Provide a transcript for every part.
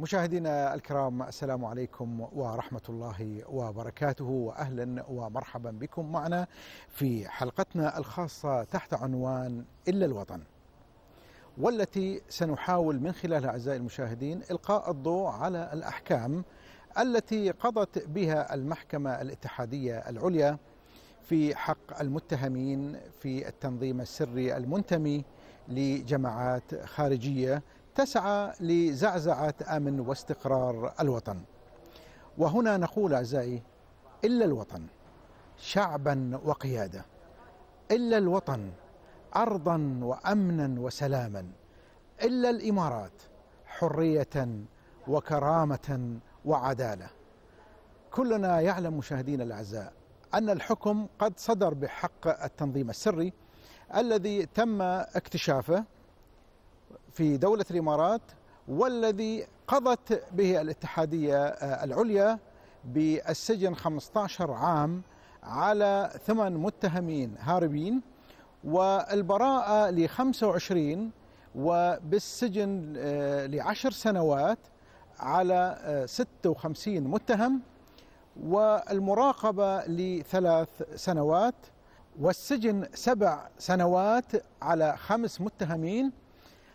مشاهدينا الكرام السلام عليكم ورحمة الله وبركاته وأهلا ومرحبا بكم معنا في حلقتنا الخاصة تحت عنوان إلا الوطن والتي سنحاول من خلالها أعزائي المشاهدين إلقاء الضوء على الأحكام التي قضت بها المحكمة الاتحادية العليا في حق المتهمين في التنظيم السري المنتمي لجماعات خارجية تسعى لزعزعة أمن واستقرار الوطن. وهنا نقول أعزائي إلا الوطن شعبا وقيادة إلا الوطن ارضا وامنا وسلاما إلا الإمارات حرية وكرامة وعدالة. كلنا يعلم مشاهدينا الأعزاء أن الحكم قد صدر بحق التنظيم السري الذي تم اكتشافه في دولة الإمارات والذي قضت به الاتحادية العليا بالسجن 15 عام على ثمان متهمين هاربين والبراءة ل 25 وبالسجن لعشر سنوات على 56 متهم والمراقبة لثلاث سنوات والسجن سبع سنوات على خمس متهمين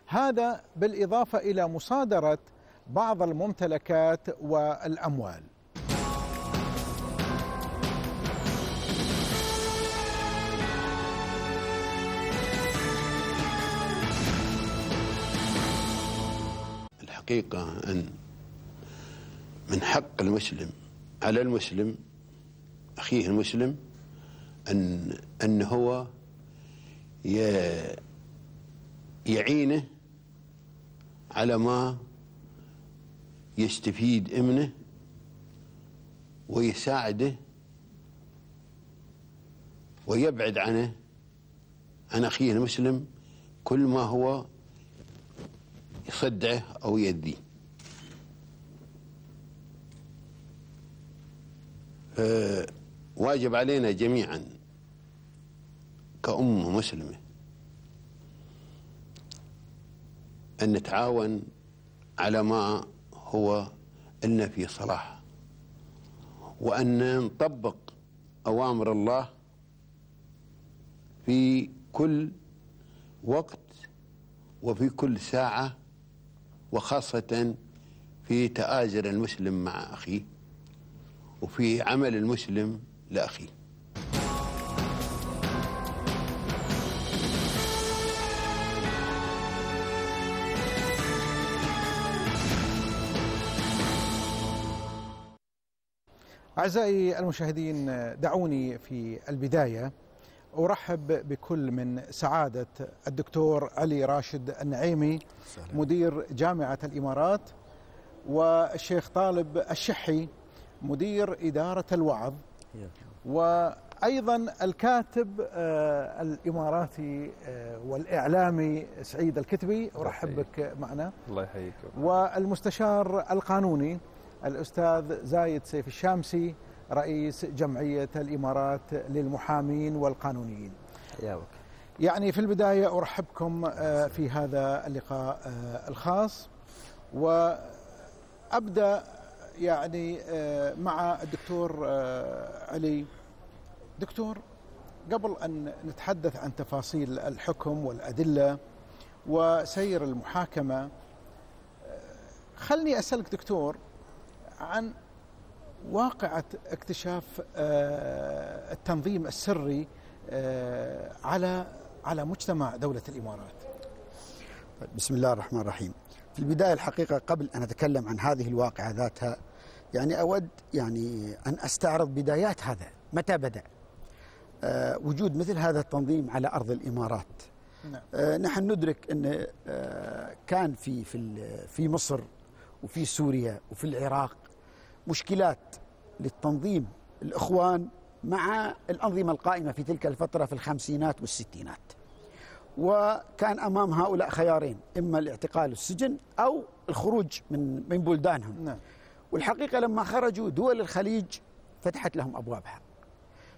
هذا بالإضافة إلى مصادرة بعض الممتلكات والأموال. الحقيقة أن من حق المسلم على المسلم أخيه المسلم أن أن هو يعينه على ما يستفيد منه ويساعده ويبعد عنه. عن أخيه المسلم كل ما هو يصدعه أو يأذيه واجب علينا جميعا كأمة مسلمة أن نتعاون على ما هو لنا في صلاح وأن نطبق أوامر الله في كل وقت وفي كل ساعة وخاصة في تآزر المسلم مع أخيه وفي عمل المسلم لأخيه. أعزائي المشاهدين دعوني في البداية. أرحب بكل من سعادة الدكتور علي راشد النعيمي مدير جامعة الإمارات والشيخ طالب الشحي مدير إدارة الوعظ وأيضا الكاتب الإماراتي والإعلامي سعيد الكتبي. أرحب بك معنا. الله يحييك. والمستشار القانوني الأستاذ زايد سيف الشامسي رئيس جمعية الإمارات للمحامين والقانونيين. يعني في البداية أرحبكم في هذا اللقاء الخاص. وأبدأ يعني مع الدكتور علي. دكتور قبل أن نتحدث عن تفاصيل الحكم والأدلة وسير المحاكمة خلني أسألك دكتور عن واقعة اكتشاف التنظيم السري على على مجتمع دولة الإمارات. بسم الله الرحمن الرحيم. في البداية الحقيقة قبل أن أتكلم عن هذه الواقعة ذاتها يعني أود يعني أن أستعرض بدايات هذا. متى بدأ؟ أه وجود مثل هذا التنظيم على أرض الإمارات. نعم. أه نحن ندرك أن أه كان في في في مصر وفي سوريا وفي العراق مشكلات للتنظيم الإخوان مع الأنظمة القائمة في تلك الفترة في الخمسينات والستينات. وكان أمام هؤلاء خيارين إما الاعتقال والسجن أو الخروج من من بلدانهم. نعم. والحقيقة لما خرجوا دول الخليج فتحت لهم أبوابها.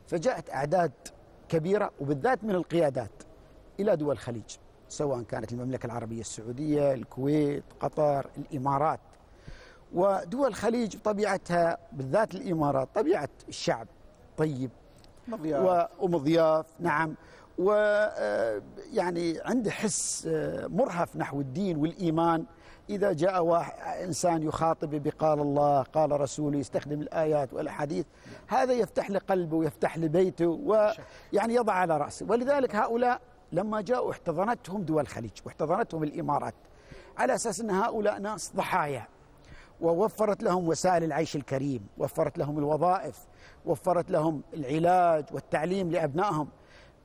فجاءت أعداد كبيرة وبالذات من القيادات إلى دول الخليج سواء كانت المملكة العربية السعودية الكويت قطر الإمارات. ودول الخليج بطبيعتها بالذات الإمارات طبيعة الشعب طيب. مضياف. ومضياف نعم. ويعني عنده حس آه، مرهف نحو الدين والإيمان. إذا جاء واحد إنسان يخاطب بقال الله قال رسوله يستخدم الآيات والأحاديث هذا يفتح له قلبه ويفتح له بيته ويعني يضع على رأسه. ولذلك هؤلاء لما جاءوا احتضنتهم دول الخليج واحتضنتهم الإمارات على أساس أن هؤلاء ناس ضحايا. ووفرت لهم وسائل العيش الكريم وفرت لهم الوظائف وفرت لهم العلاج والتعليم لأبنائهم.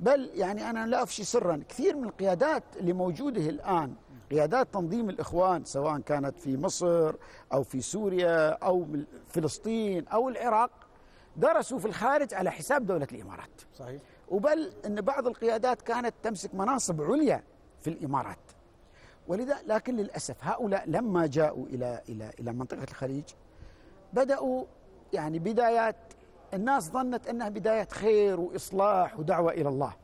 بل يعني أنا لا أفشي سرا كثير من القيادات اللي موجودة الآن قيادات تنظيم الإخوان سواء كانت في مصر أو في سوريا أو فلسطين أو العراق درسوا في الخارج على حساب دولة الإمارات. صحيح. وبل إن بعض القيادات كانت تمسك مناصب عليا في الإمارات. ولذا لكن للأسف هؤلاء لما جاءوا إلى إلى إلى منطقة الخليج بدأوا يعني بدايات الناس ظنت أنها بدايات خير وإصلاح ودعوة إلى الله.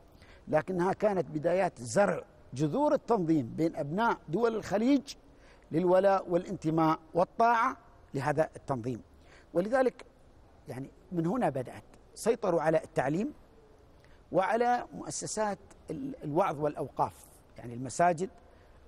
لكنها كانت بدايات زرع جذور التنظيم بين أبناء دول الخليج للولاء والانتماء والطاعة لهذا التنظيم. ولذلك يعني من هنا بدأت. سيطروا على التعليم وعلى مؤسسات الوعظ والأوقاف. يعني المساجد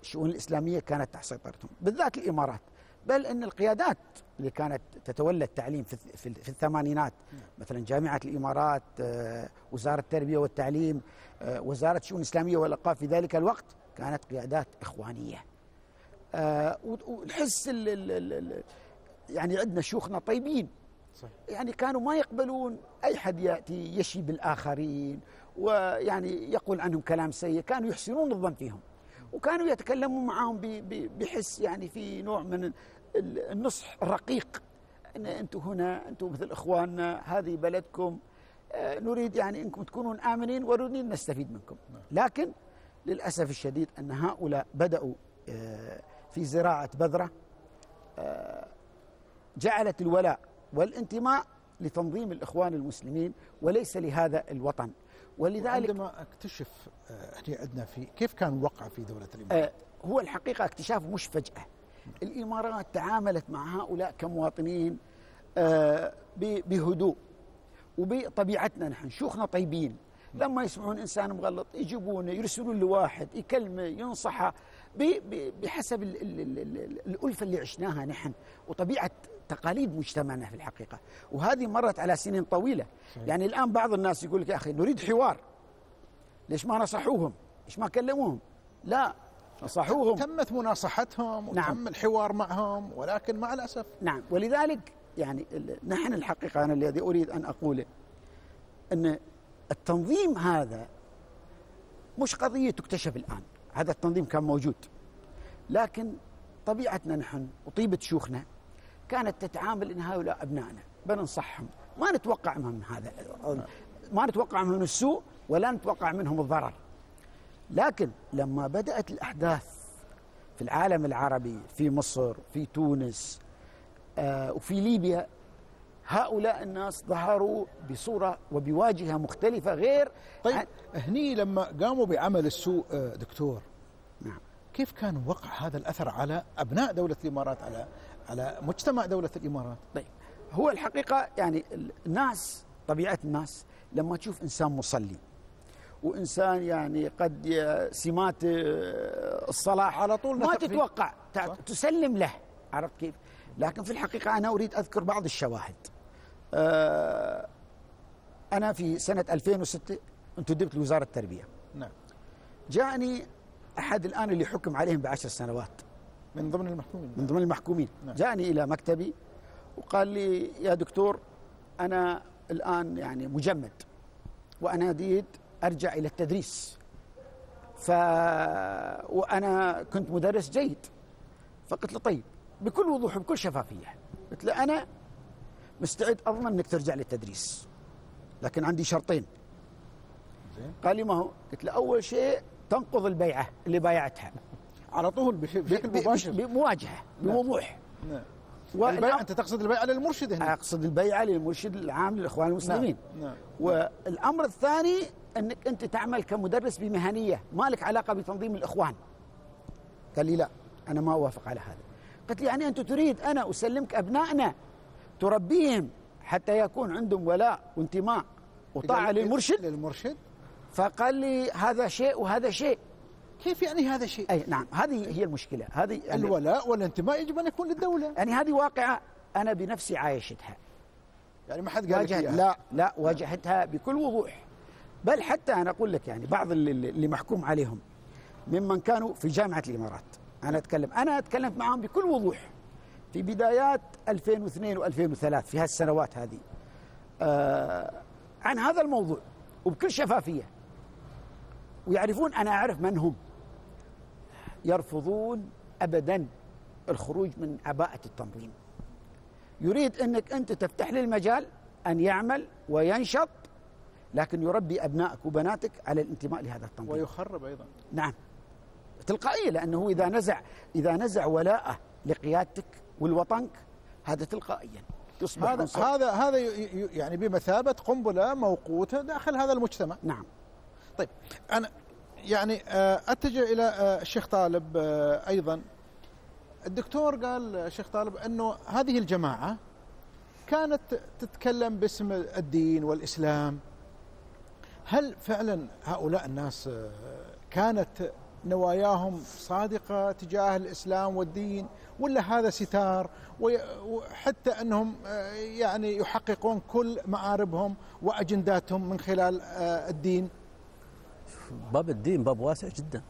الشؤون الإسلامية كانت تحت سيطرتهم بالذات الإمارات. بل إن القيادات اللي كانت تتولى التعليم في في الثمانينات مثلا جامعة الإمارات آه، وزارة التربية والتعليم آه، وزارة الشؤون الاسلاميه والاوقاف في ذلك الوقت كانت قيادات إخوانية. آه، ونحس يعني عندنا شيوخنا طيبين. صحيح. يعني كانوا ما يقبلون أي حد يأتي يشي بالآخرين ويعني يقول عنهم كلام سيء كانوا يحسنون الظن فيهم. وكانوا يتكلموا معهم بحس يعني في نوع من النصح الرقيق إن أنتم هنا أنتم مثل إخواننا هذه بلدكم. آه، نريد يعني إنكم تكونون آمنين ونريد نستفيد منكم. لكن للأسف الشديد أن هؤلاء بدأوا آه، في زراعة بذرة آه، جعلت الولاء والانتماء لتنظيم الإخوان المسلمين وليس لهذا الوطن. ولذلك عندما اكتشف هنا عندنا في كيف كان وقع في دولة الإمارات؟ هو الحقيقة اكتشاف مش فجأة. الإمارات تعاملت مع هؤلاء كمواطنين آه، بهدوء. وبطبيعتنا نحن شيوخنا طيبين. لما يسمعون إنسان مغلط يجيبونه يرسلون له واحد يكلمه ينصحه بحسب الألفة اللي عشناها نحن. وطبيعة تقاليد مجتمعنا في الحقيقة. وهذه مرت على سنين طويلة. صحيح. يعني الآن بعض الناس يقول لك يا أخي نريد حوار. ليش ما نصحوهم؟ ليش ما كلموهم؟ لا نصحوهم. تمت مناصحتهم نعم. وتم الحوار معهم ولكن مع الأسف. نعم. ولذلك يعني نحن الحقيقة أنا الذي أريد أن أقوله أن التنظيم هذا مش قضية تكتشف الآن. هذا التنظيم كان موجود. لكن طبيعتنا نحن وطيبة شيوخنا كانت تتعامل إن هؤلاء أبنائنا بننصحهم ما نتوقع منهم هذا ما نتوقع منهم السوء ولا نتوقع منهم الضرر. لكن لما بدأت الأحداث في العالم العربي في مصر في تونس آه وفي ليبيا هؤلاء الناس ظهروا بصورة وبواجهة مختلفة غير طيب هني لما قاموا بعمل السوء آه دكتور نعم. كيف كان وقع هذا الأثر على أبناء دولة الإمارات على على مجتمع دولة الإمارات طيب هو الحقيقة يعني الناس طبيعة الناس لما تشوف إنسان مصلي وإنسان يعني قد سمات آه، الصلاح على طول ما تتوقع تسلم له عرفت كيف؟ لكن في الحقيقة أنا أريد أذكر بعض الشواهد. آه، أنا في سنة 2006 انتدبت لوزاره التربية. نعم. جاءني أحد الآن اللي حكم عليهم بعشر سنوات. من ضمن المحكومين. من ضمن المحكومين. نعم. جاءني إلى مكتبي وقال لي يا دكتور أنا الآن يعني مجمد وأنا اريد أرجع إلى التدريس. ف وأنا كنت مدرس جيد. فقلت له طيب بكل وضوح بكل شفافية. قلت له أنا مستعد اضمن أنك ترجع للتدريس لكن عندي شرطين. قال لي ما هو؟ قلت له أول شيء تنقض البيعة اللي بايعتها. على طول بشكل مباشر. بمواجهة نعم. بوضوح. نعم. البيعة أنت تقصد البيعة للمرشد هنا. أقصد البيعة للمرشد العام للإخوان المسلمين. نعم. نعم. والأمر الثاني أنك أنت تعمل كمدرس بمهنية. ما لك علاقة بتنظيم الإخوان. قال لي لا أنا ما أوافق على هذا. قلت لي يعني أنت تريد أنا أسلمك أبنائنا تربيهم حتى يكون عندهم ولاء وانتماء وطاعة للمرشد؟ للمرشد. فقال لي هذا شيء وهذا شيء. كيف يعني هذا شيء؟ أي نعم. هذه هي المشكلة. هذه يعني, الولاء والانتماء يجب أن يكون للدولة. يعني هذه واقعة أنا بنفسي عايشتها. يعني ما حد قال لك واجهت. لا لا واجهتها بكل وضوح. بل حتى أنا أقول لك يعني بعض اللي, اللي محكوم عليهم ممن كانوا في جامعة الإمارات. أنا اتكلم أنا تكلمت معهم بكل وضوح. في بدايات 2002 و2003 في هالسنوات هذه. آه عن هذا الموضوع وبكل شفافية. ويعرفون أنا أعرف من هم. يرفضون ابدا الخروج من عباءة التنظيم يريد إنك أنت تفتح له المجال أن يعمل وينشط لكن يربي أبنائك وبناتك على الانتماء لهذا التنظيم ويخرب أيضا. نعم. تلقائية لأنه إذا نزع إذا نزع ولاءه لقيادتك ولوطنك هذا تلقائيا تصبح هذا عنصر- هذا هذا يعني بمثابة قنبلة موقوتة داخل هذا المجتمع. نعم. طيب أنا يعني آه، أتجه إلى آه، الشيخ طالب آه، أيضا. الدكتور قال الشيخ طالب إنه هذه الجماعة كانت تتكلم باسم الدين والإسلام. هل فعلا هؤلاء الناس كانت نواياهم صادقة تجاه الإسلام والدين ولا هذا ستار؟ وحتى أنهم يعني يحققون كل مآربهم وأجنداتهم من خلال الدين. باب الدين باب واسع جدا.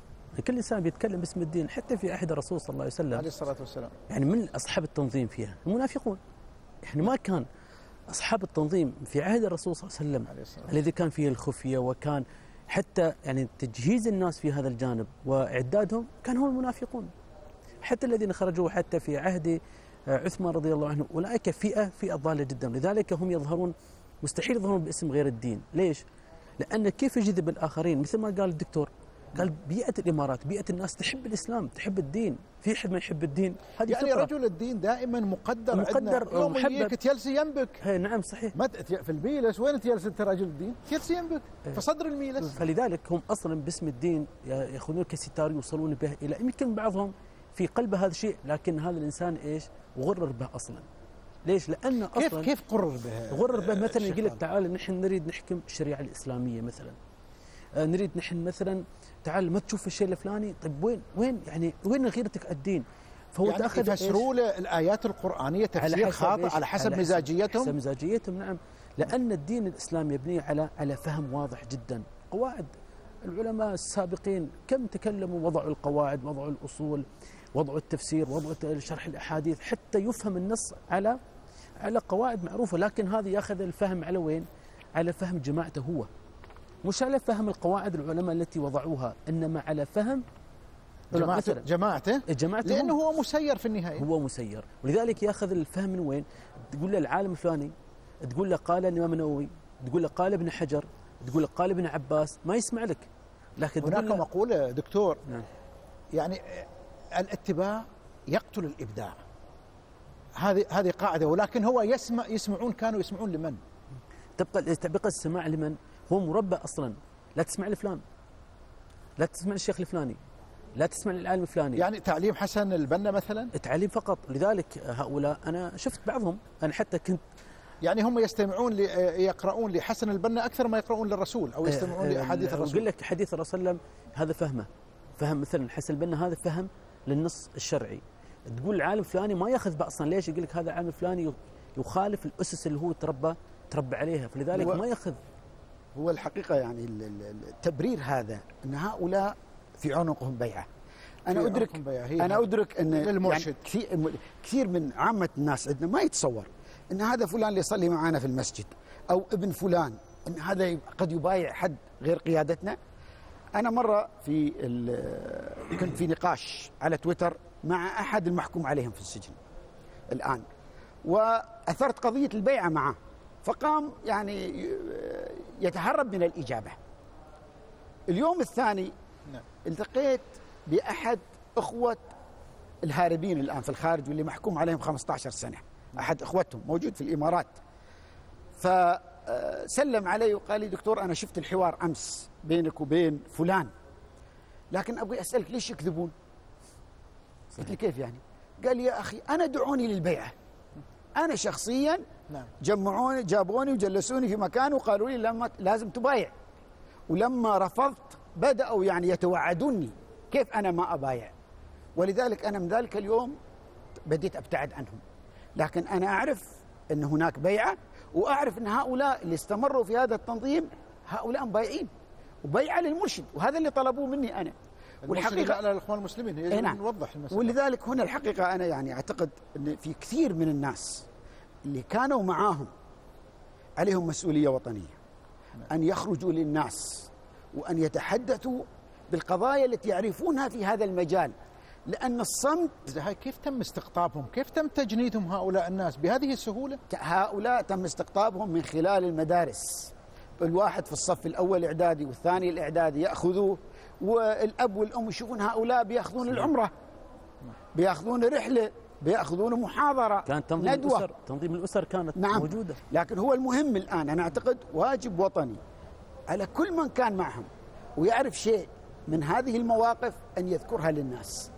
كل إنسان بيتكلم باسم الدين حتى في عهد الرسول صلى الله عليه وسلم. عليه الصلاة والسلام. يعني من أصحاب التنظيم فيها؟ المنافقون. يعني ما كان أصحاب التنظيم في عهد الرسول صلى الله عليه وسلم عليه الصلاة الذي كان فيه الخفية وكان حتى يعني تجهيز الناس في هذا الجانب وإعدادهم كان هم المنافقون. حتى الذين خرجوا حتى في عهد آه، عثمان رضي الله عنه أولئك فئة فئة ضالة جدا. لذلك هم يظهرون مستحيل يظهرون باسم غير الدين. ليش؟ لأن كيف يجذب الآخرين مثل ما قال الدكتور قال بيئة الإمارات بيئة الناس تحب الإسلام تحب الدين في حد ما يحب الدين هذه يعني فطرة. رجل الدين دائما مقدر مقدر يوم. يجيك تجلسي ينبك هي نعم صحيح ما في الميلس وين تجلس أنت رجل الدين؟ تجلسي ينبك إيه. في صدر الميلس فلذلك هم أصلا باسم الدين يأخذون كستار يوصلون به إلى يمكن بعضهم في قلبه هذا الشيء لكن هذا الإنسان إيش؟ غرر به أصلا. ليش؟ لأن أصلا كيف كيف قرر به؟ غرر به مثلا يقول لك؟ تعال نحن نريد نحكم الشريعة الإسلامية مثلا. آه، نريد نحن مثلا تعال ما تشوف الشيء الفلاني طيب وين وين يعني وين غيرتك الدين؟ فهو يعني تأخذ؟ يفسروا له الآيات القرآنية تفسير خاطئ؟ على حسب حسب مزاجيتهم مزاجيتهم نعم لأن الدين الإسلامي يبني على على فهم واضح جدا قواعد العلماء السابقين كم تكلموا وضعوا القواعد وضعوا الأصول وضعوا التفسير وضعوا شرح الأحاديث حتى يفهم النص على على قواعد معروفة لكن هذا ياخذ الفهم على وين؟ على فهم جماعته هو. مش على فهم القواعد العلماء التي وضعوها إنما على فهم جماعته جماعته؟ جماعته لأنه. هو مسير في النهاية. هو مسير. ولذلك ياخذ الفهم من وين؟ تقول له العالم الفلاني تقول له قال الإمام النووي تقول له قال ابن حجر تقول له قال ابن عباس ما يسمع لك. لكن هناك مقولة دكتور نعم. يعني الاتباع يقتل الإبداع. هذه هذه قاعدة ولكن هو يسمع يسمعون كانوا يسمعون لمن؟ تبقى تبقى السماع لمن؟ هو مربى أصلا. لا تسمع لفلان. لا تسمع للشيخ الفلاني. لا تسمع للعالم الفلاني. يعني تعليم حسن البنا مثلا؟ تعليم فقط. لذلك هؤلاء أنا شفت بعضهم. أنا حتى كنت يعني هم يستمعون لي يقرؤون لحسن البنا أكثر ما يقرؤون للرسول أو يستمعون لاحاديث أقول الرسول. لك حديث الرسول صلى الله عليه وسلم هذا فهمه. فهم مثلا حسن البنا هذا فهم للنص الشرعي. تقول العالم الفلاني ما ياخذ أصلا ليش يقول لك هذا العالم الفلاني يخالف الأسس اللي هو تربى تربى عليها؟ فلذلك ما ياخذ. هو الحقيقة يعني ال- ال- التبرير هذا أن هؤلاء في عنقهم بيعة. أنا أدرك أنا. أدرك أن للمرشد. يعني كثير من عامة الناس عندنا ما يتصور أن هذا فلان اللي يصلي معنا في المسجد أو ابن فلان أن هذا قد يبايع حد غير قيادتنا. أنا مرة في كنت في نقاش على تويتر مع أحد المحكوم عليهم في السجن الآن. وأثرت قضية البيعة معه. فقام يعني يتهرب من الإجابة. اليوم الثاني نعم. التقيت بأحد أخوة الهاربين الآن في الخارج واللي محكوم عليهم 15 سنة. أحد أخوتهم موجود في الإمارات. فسلم علي وقال لي دكتور أنا شفت الحوار أمس بينك وبين فلان. لكن أبغي أسألك ليش يكذبون؟ قلت له كيف يعني؟ قال يا أخي أنا دعوني للبيعة. أنا شخصيا نعم. جمعوني جابوني وجلسوني في مكان وقالوا لي لما لازم تبايع. ولما رفضت بدأوا يعني يتوعدوني كيف أنا ما أبايع. ولذلك أنا من ذلك اليوم بديت أبتعد عنهم. لكن أنا أعرف إن هناك بيعة وأعرف إن هؤلاء اللي استمروا في هذا التنظيم هؤلاء مبايعين وبيعة للمرشد وهذا اللي طلبوه مني أنا. والحقيقة على الإخوان المسلمين يجب إيه نعم. نوضح المسألة. ولذلك هنا الحقيقة أنا يعني أعتقد إن في كثير من الناس اللي كانوا معاهم عليهم مسؤولية وطنية. أن يخرجوا للناس وأن يتحدثوا بالقضايا التي يعرفونها في هذا المجال. لأن الصمت هاي كيف تم استقطابهم؟ كيف تم تجنيدهم هؤلاء الناس بهذه السهولة؟ هؤلاء تم استقطابهم من خلال المدارس. الواحد في الصف الأول إعدادي والثاني الإعدادي يأخذوه. والأب والأم يشوفون هؤلاء بيأخذون العمرة بيأخذون رحلة بيأخذون محاضرة كان تنظيم ندوة. الاسر تنظيم الأسر كانت نعم. موجودة. لكن هو المهم الآن أنا أعتقد واجب وطني على كل من كان معهم ويعرف شيء من هذه المواقف أن يذكرها للناس.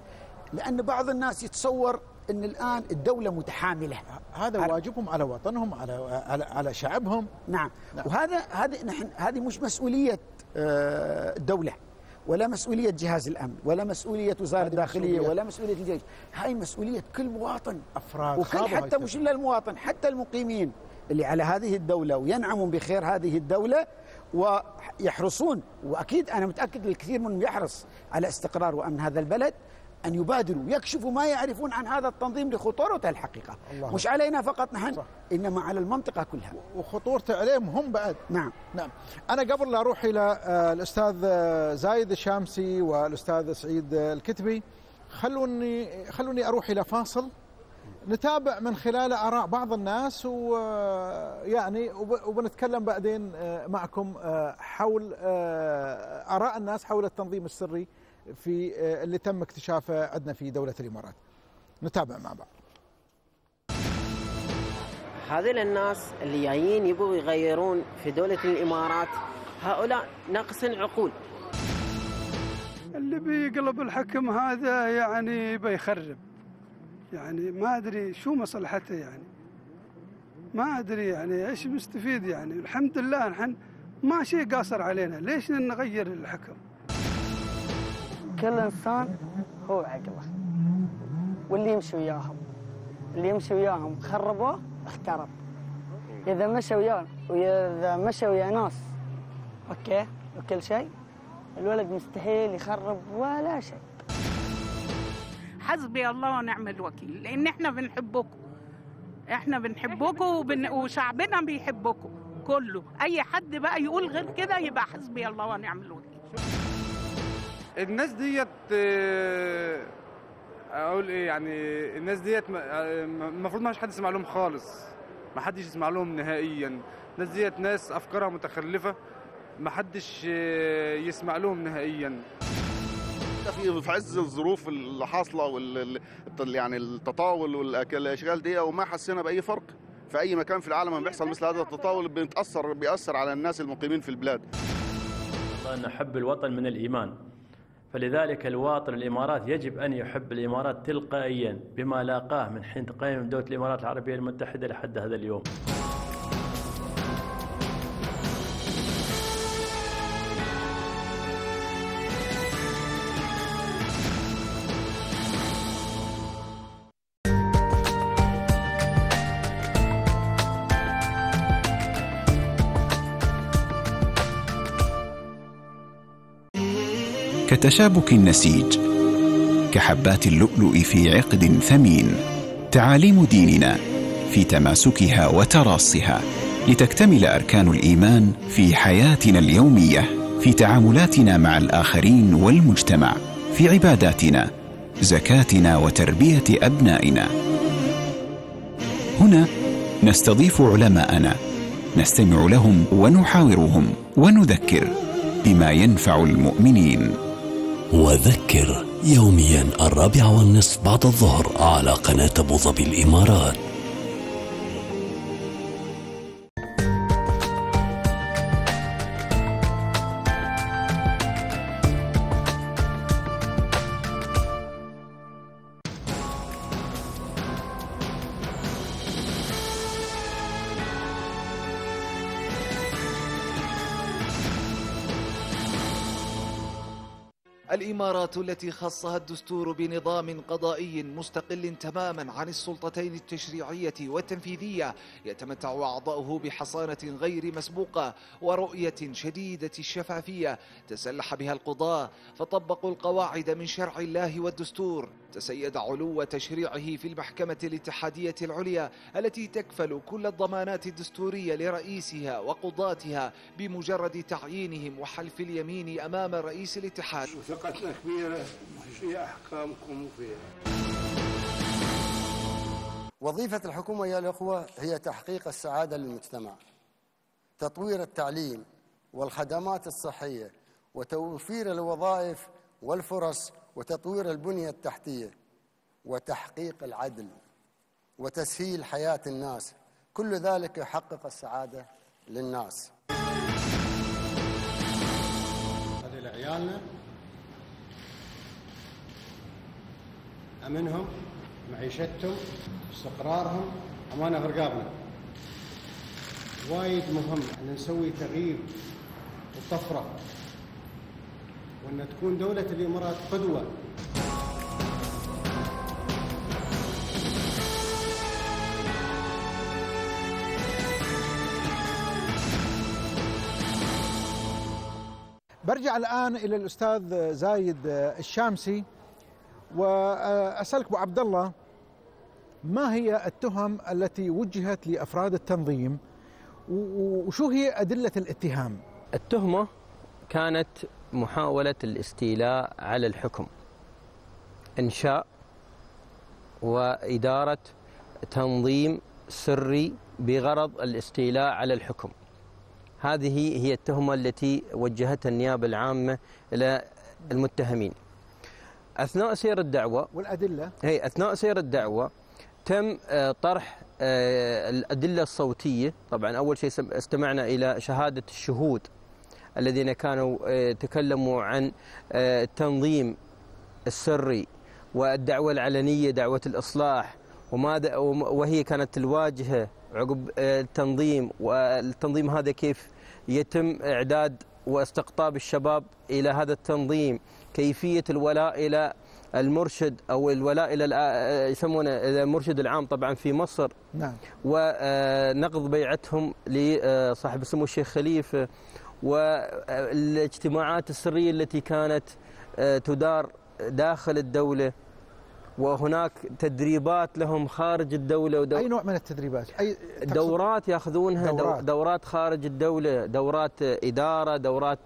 لأن بعض الناس يتصور أن الآن الدولة متحاملة. هذا على- واجبهم على وطنهم على على, على شعبهم. نعم, نعم. وهذا هذه نحن هذه مش مسؤولية آه، الدولة. ولا مسؤولية جهاز الأمن ولا مسؤولية وزارة الداخلية. ولا مسؤولية الجيش هاي مسؤولية كل مواطن أفراد وكل حتى مش. الا المواطن حتى المقيمين اللي على هذه الدولة وينعمون بخير هذه الدولة ويحرصون وأكيد أنا متأكد الكثير منهم يحرص على استقرار وأمن هذا البلد أن يبادروا يكشفوا ما يعرفون عن هذا التنظيم لخطورته الحقيقة. الله. مش علينا فقط نحن صح. إنما على المنطقة كلها. وخطورته عليهم هم بعد. نعم. نعم. أنا قبل لا أروح إلى آه، الأستاذ آه، زايد الشامسي والأستاذ سعيد آه، الكتبي. خلوني خلوني أروح إلى فاصل. نتابع من خلاله آراء بعض الناس ويعني وبنتكلم بعدين معكم حول آراء الناس حول التنظيم السري في آه، اللي تم اكتشافه عندنا في دولة الإمارات. نتابع مع بعض. هذول الناس اللي جايين يبغوا يغيرون في دولة الإمارات هؤلاء ناقصين عقول اللي بيقلب الحكم هذا يعني بيخرب. يعني ما أدري شو مصلحته يعني. ما أدري يعني إيش مستفيد يعني. الحمد لله نحن ما شيء قاصر علينا. ليش نغير الحكم؟ كل إنسان هو عقله. واللي يمشي وياهم. اللي يمشي وياهم خربوه اخترب. إذا مشى وياه وإذا مشى ويا ناس أوكي؟ وكل شيء. الولد مستحيل يخرب ولا شيء. حسبي الله ونعم الوكيل. لأن إحنا بنحبكم. إحنا بنحبكم وبن... وشعبنا بيحبكم. كله. أي حد بقى يقول غير كده يبقى حسبي الله ونعم الوكيل. الناس ديت آه، أقول إيه يعني الناس ديت م- آه، المفروض ما فيش حد يسمع لهم خالص. ما حدش يسمع لهم نهائيا. الناس ديت ناس أفكارها متخلفة ما حدش آه، يسمع لهم نهائيا. في في عز الظروف اللي حاصلة وال ال- يعني التطاول والاشغال دي وما حسينا بأي فرق في أي مكان في العالم لما بيحصل مثل هذا التطاول بيتأثر بيأثر على الناس المقيمين في البلاد. أن حب الوطن من الإيمان. فلذلك الواطن الإمارات يجب أن يحب الإمارات تلقائيا بما لاقاه من حين تقيم دولة الإمارات العربية المتحدة لحد هذا اليوم. كتشابك النسيج. كحبات اللؤلؤ في عقد ثمين. تعاليم ديننا في تماسكها وتراصها. لتكتمل أركان الإيمان في حياتنا اليومية في تعاملاتنا مع الآخرين والمجتمع في عباداتنا زكاتنا وتربية أبنائنا. هنا نستضيف علماءنا. نستمع لهم ونحاورهم ونذكر بما ينفع المؤمنين. وذكر يوميا الرابعة والنصف بعد الظهر على قناة أبو ظبي الإمارات. الإمارات التي خصها الدستور بنظام قضائي مستقل تماما عن السلطتين التشريعية والتنفيذية يتمتع أعضاؤه بحصانة غير مسبوقة ورؤية شديدة الشفافية تسلح بها القضاة فطبقوا القواعد من شرع الله والدستور. تسيد علو تشريعه في المحكمة الاتحادية العليا التي تكفل كل الضمانات الدستورية لرئيسها وقضاتها بمجرد تعيينهم وحلف اليمين أمام رئيس الاتحاد. ثقتنا كبيرة في أحكامكم وفيها. وظيفة الحكومة يا الأخوة هي تحقيق السعادة للمجتمع تطوير التعليم والخدمات الصحية وتوفير الوظائف والفرص وتطوير البنية التحتية وتحقيق العدل وتسهيل حياة الناس. كل ذلك يحقق السعادة للناس. هذه لعيالنا. أمنهم معيشتهم استقرارهم أمانة في رقابنا وايد مهم أن نسوي تغيير وطفرة وأن تكون دولة الإمارات قدوة. برجع الآن إلى الأستاذ زايد الشامسي. وأسألك أبو عبد الله ما هي التهم التي وجهت لأفراد التنظيم؟ وشو هي أدلة الاتهام؟ التهمة كانت محاولة الاستيلاء على الحكم إنشاء وإدارة تنظيم سري بغرض الاستيلاء على الحكم. هذه هي التهمة التي وجهتها النيابة العامة إلى المتهمين. أثناء سير الدعوة والأدلة. هي أثناء سير الدعوة تم طرح الأدلة الصوتية. طبعا أول شيء استمعنا إلى شهادة الشهود الذين كانوا تكلموا عن التنظيم السري والدعوة العلنية دعوة الإصلاح وماذا وهي كانت الواجهة عقب التنظيم. والتنظيم هذا كيف يتم إعداد واستقطاب الشباب إلى هذا التنظيم؟ كيفية الولاء إلى المرشد أو الولاء إلى يسمونه المرشد العام طبعا في مصر. نعم. ونقض بيعتهم لصاحب السمو الشيخ خليفه والإجتماعات السرية التي كانت تدار داخل الدولة. وهناك تدريبات لهم خارج الدولة ودو... أي نوع من التدريبات؟ أي دورات يأخذونها دورات. دورات خارج الدولة دورات إدارة دورات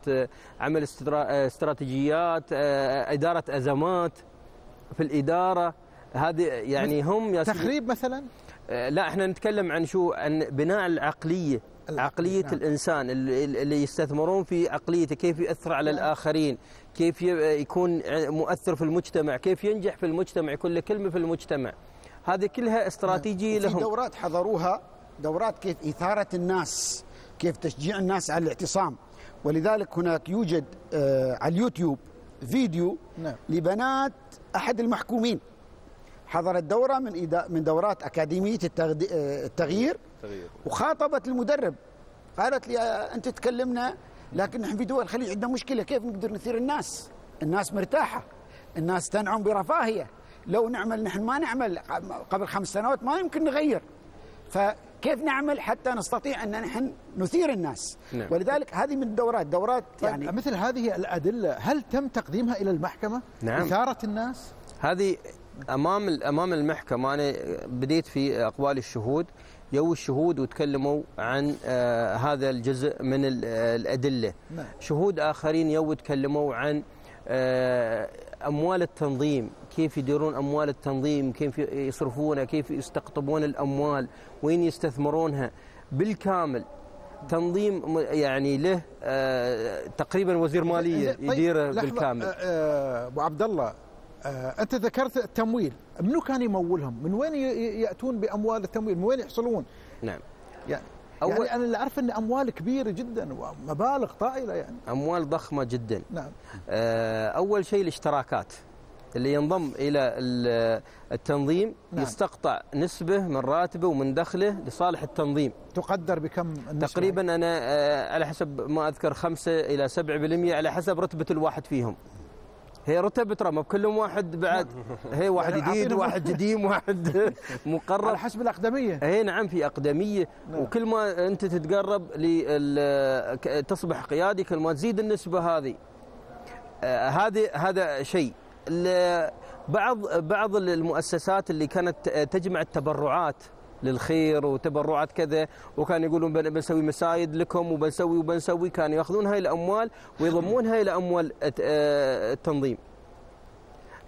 عمل استراتيجيات إدارة أزمات. في الإدارة هذه يعني هم تخريب مثلا؟ لا إحنا نتكلم عن شو؟ عن بناء العقلية. عقلية نعم. الإنسان اللي يستثمرون في عقليته كيف يأثر على نعم. الآخرين كيف يكون مؤثر في المجتمع كيف ينجح في المجتمع يكون له كلمة في المجتمع هذه كلها استراتيجية نعم. لهم في دورات حضروها دورات كيف إثارة الناس كيف تشجيع الناس على الاعتصام ولذلك هناك يوجد آه على اليوتيوب فيديو نعم. لبنات أحد المحكومين حضرت دورة من من دورات أكاديمية التغيير وخاطبت المدرب. قالت لي أنت تكلمنا لكن نحن في دول الخليج عندنا مشكلة كيف نقدر نثير الناس؟ الناس مرتاحة الناس تنعم برفاهية. لو نعمل نحن ما نعمل قبل خمس سنوات ما يمكن نغير. فكيف نعمل حتى نستطيع أن نحن نثير الناس؟ نعم. ولذلك هذه من الدورات دورات يعني مثل هذه الأدلة هل تم تقديمها إلى المحكمة؟ نعم. إثارة الناس؟ هذه أمام أمام المحكمة أنا بديت في أقوال الشهود. يو الشهود وتكلموا عن آه هذا الجزء من الأدلة. نعم. شهود آخرين يو تكلموا عن آه أموال التنظيم. كيف يديرون أموال التنظيم؟ كيف يصرفونها؟ كيف يستقطبون الأموال؟ وين يستثمرونها؟ بالكامل. تنظيم يعني له آه تقريبا وزير مالية طيب يديره بالكامل. أبو عبد الله آه أنت ذكرت التمويل. منو كان يمولهم؟ من وين يأتون بأموال التمويل؟ من وين يحصلون؟ نعم. يعني أول يعني أنا اللي أعرف إن أموال كبيرة جدا ومبالغ طائلة يعني. أموال ضخمة جدا. نعم. آه أول شيء الاشتراكات اللي ينضم إلى التنظيم نعم. يستقطع نسبة من راتبه ومن دخله لصالح التنظيم. تقدر بكم النسبة؟ تقريبا أنا آه على حسب ما أذكر 5 إلى 7% على حسب رتبة الواحد فيهم. هي رتب ترى كلهم واحد بعد. هي واحد جديد واحد قديم واحد مقرب. على حسب الأقدمية. إي نعم في أقدمية. نعم. وكل ما أنت تتقرب تصبح قيادي كل ما تزيد النسبة هذه. آه، هذه هذا شيء. بعض بعض المؤسسات اللي كانت تجمع التبرعات للخير وتبرعات كذا وكان يقولون بن- بنسوي مسايد لكم وبنسوي وبنسوي كانوا يأخذون هاي الأموال ويضمونها إلى اموال آه، التنظيم.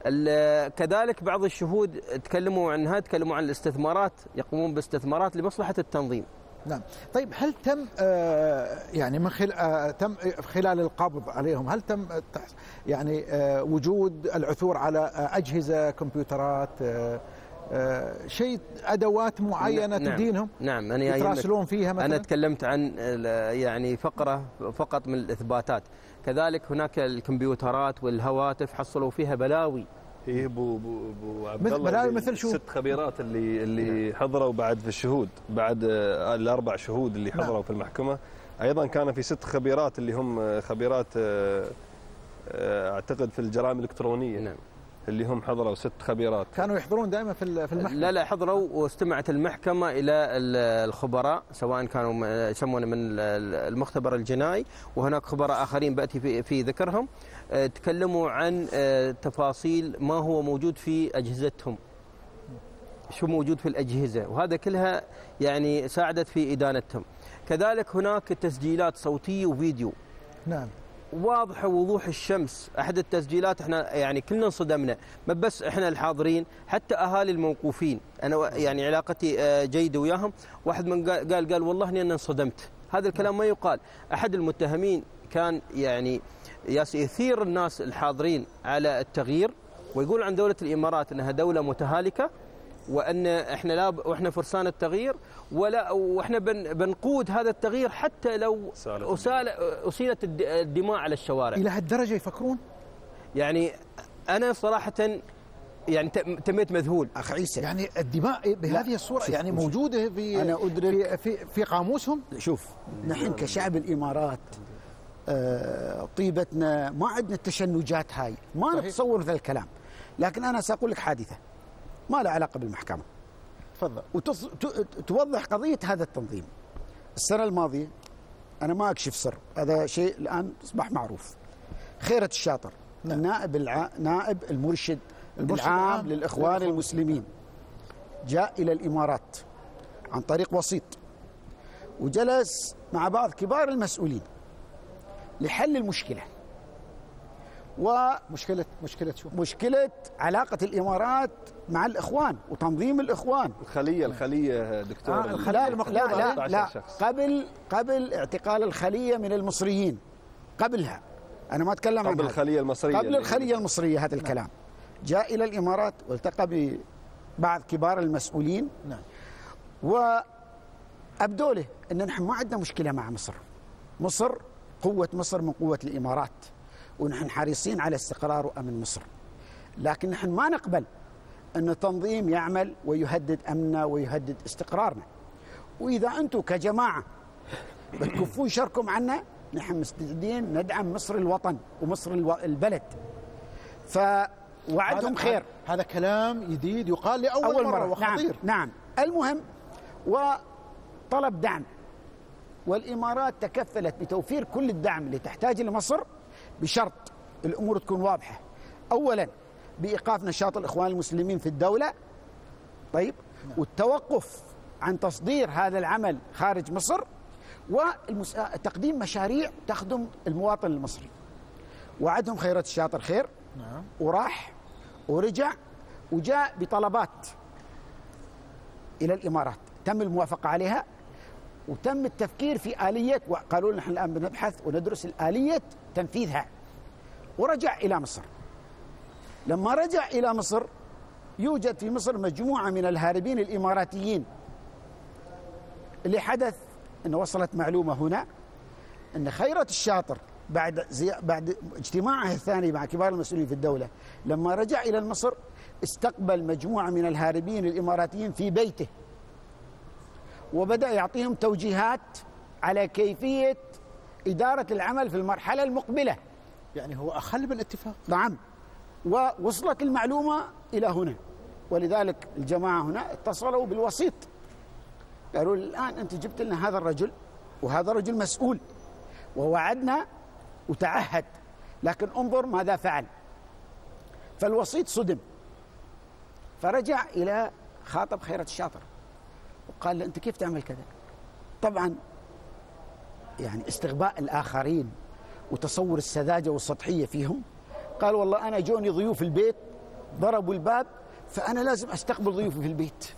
ال- كذلك بعض الشهود تكلموا عنها تكلموا عن الاستثمارات يقومون باستثمارات لمصلحة التنظيم. نعم طيب هل تم آه، يعني من خلال آه، تم خلال القبض عليهم هل تم يعني وجود العثور على أجهزة كمبيوترات شيء أدوات معينة نعم تدينهم؟ نعم أنا يتراسلون فيها مثلا؟ أنا تكلمت عن ال- يعني فقرة فقط من الإثباتات. كذلك هناك الكمبيوترات والهواتف حصلوا فيها بلاوي. هي أبو أبو عبد مثل- الله بلاوي مثل شو؟ الست خبيرات اللي اللي حضروا بعد في الشهود بعد آه، الأربع شهود اللي نعم. حضروا في المحكمة. أيضا كان في ست خبيرات اللي هم آه، خبيرات آه، آه، أعتقد في الجرائم الإلكترونية. نعم. اللي هم حضروا ست خبيرات. كانوا يحضرون دائما في ال- في المحكمة. لا لا حضروا واستمعت المحكمة إلى ال- الخبراء سواء كانوا يسمون من ال- المختبر الجنائي وهناك خبراء آخرين بأتي في, في ذكرهم. آه، تكلموا عن آه، تفاصيل ما هو موجود في أجهزتهم. شو موجود في الأجهزة؟ وهذا كلها يعني ساعدت في إدانتهم. كذلك هناك تسجيلات صوتية وفيديو. نعم. واضحة وضوح الشمس. أحد التسجيلات إحنا يعني كلنا انصدمنا. ما بس إحنا الحاضرين حتى أهالي الموقوفين. أنا يعني علاقتي آه، جيدة وياهم. واحد من قال قال, قال والله إني انصدمت. هذا الكلام ما يقال. أحد المتهمين كان يعني ياس- يثير الناس الحاضرين على التغيير ويقول عن دولة الإمارات إنها دولة متهالكة. وأن إحنا لا وإحنا فرسان التغيير ولا وإحنا بن بنقود هذا التغيير حتى لو أسال أسيلت الد- الدماء على الشوارع. إلى هالدرجة يفكرون؟ يعني أنا صراحة يعني تم- تميت مذهول. اخ عيسى. يعني الدماء بهذه الصورة شوف- يعني شوف. موجودة في أنا أدرك- في في, في قاموسهم؟ شوف نحن كشعب الإمارات آه، طيبتنا ما عندنا التشنجات هاي. ما صحيح. نتصور ذا الكلام. لكن أنا سأقول لك حادثة. ما لها علاقة بالمحكمة. تفضل. وتوضح قضية هذا التنظيم. السنة الماضية أنا ما أكشف سر هذا شيء الآن أصبح معروف. خيرة الشاطر النائب الع... نائب المرشد, المرشد العام العام للإخوان للإخوان. المسلمين. جاء إلى الإمارات عن طريق وسيط. وجلس مع بعض كبار المسؤولين لحل المشكلة. ومشكله مشكله شو؟ مشكلة علاقة الإمارات مع الإخوان وتنظيم الإخوان. الخليه الخلية دكتور. آه، الخلية. لا لا لا, 16 لا. شخص. قبل قبل اعتقال الخلية من المصريين. قبلها. أنا ما أتكلم عن قبل هذا. الخلية المصرية. قبل الخلية المصرية هذا الكلام. جاء إلى الإمارات والتقى ببعض كبار المسؤولين. نعم. وابدوا له أن نحن ما عندنا مشكلة مع مصر. مصر قوة مصر من قوة الإمارات. ونحن حريصين على استقرار وامن مصر. لكن نحن ما نقبل أن تنظيم يعمل ويهدد أمننا ويهدد استقرارنا. وإذا أنتم كجماعة بتكفون شركم عنا نحن مستعدين ندعم مصر الوطن ومصر. البلد. فوعدهم خير. هذا كلام جديد يقال لأول أول مرة, مرة. وخطير. نعم, نعم. المهم وطلب دعم. والإمارات تكفلت بتوفير كل الدعم اللي تحتاجه لمصر. بشرط الأمور تكون واضحة. أولا بإيقاف نشاط الإخوان المسلمين في الدولة. طيب؟ والتوقف عن تصدير هذا العمل خارج مصر. وتقديم مشاريع تخدم المواطن المصري. وعدهم خيرة الشاطر خير. نعم. وراح ورجع وجاء بطلبات إلى الإمارات. تم الموافقة عليها. وتم التفكير في آلية وقالوا نحن الآن بنبحث وندرس الآلية تنفيذها. ورجع إلى مصر. لما رجع إلى مصر يوجد في مصر مجموعة من الهاربين الإماراتيين. اللي حدث انه وصلت معلومة هنا إن خيرة الشاطر بعد زي بعد اجتماعه الثاني مع كبار المسؤولين في الدولة لما رجع إلى مصر استقبل مجموعة من الهاربين الإماراتيين في بيته. وبدأ يعطيهم توجيهات على كيفية إدارة العمل في المرحلة المقبلة. يعني هو أخل بالاتفاق. نعم. ووصلت المعلومة إلى هنا. ولذلك الجماعة هنا اتصلوا بالوسيط. قالوا الآن أنت جبت لنا هذا الرجل وهذا رجل مسؤول. ووعدنا وتعهد. لكن انظر ماذا فعل. فالوسيط صدم. فرجع إلى خاطب خيرة الشاطر. وقال له أنت كيف تعمل كذا؟ طبعا يعني استغباء الآخرين وتصور السذاجة والسطحية فيهم. قال والله أنا جوني ضيوف البيت ضربوا الباب فأنا لازم أستقبل ضيوفي في البيت.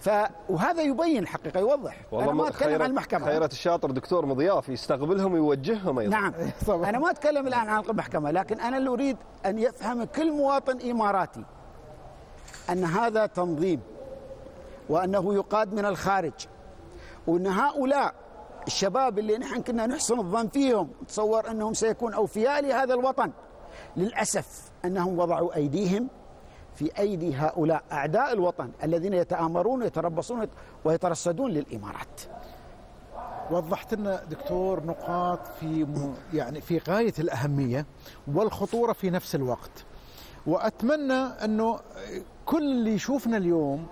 ف وهذا يبين الحقيقة يوضح. أنا ما أتكلم عن المحكمة. خيرة الشاطر دكتور مضياف يستقبلهم ويوجههم أيضا. نعم. أنا ما أتكلم الآن عن المحكمة لكن أنا اللي أريد أن يفهم كل مواطن إماراتي أن هذا تنظيم وأنه يقاد من الخارج. وأن هؤلاء الشباب اللي نحن كنا نحسن الظن فيهم تصور أنهم سيكون أوفياء لهذا الوطن. للأسف أنهم وضعوا أيديهم في أيدي هؤلاء أعداء الوطن الذين يتآمرون ويتربصون ويترصدون للإمارات. وضحت لنا دكتور نقاط في يعني في غاية الأهمية والخطورة في نفس الوقت. وأتمنى أنه كل اللي يشوفنا اليوم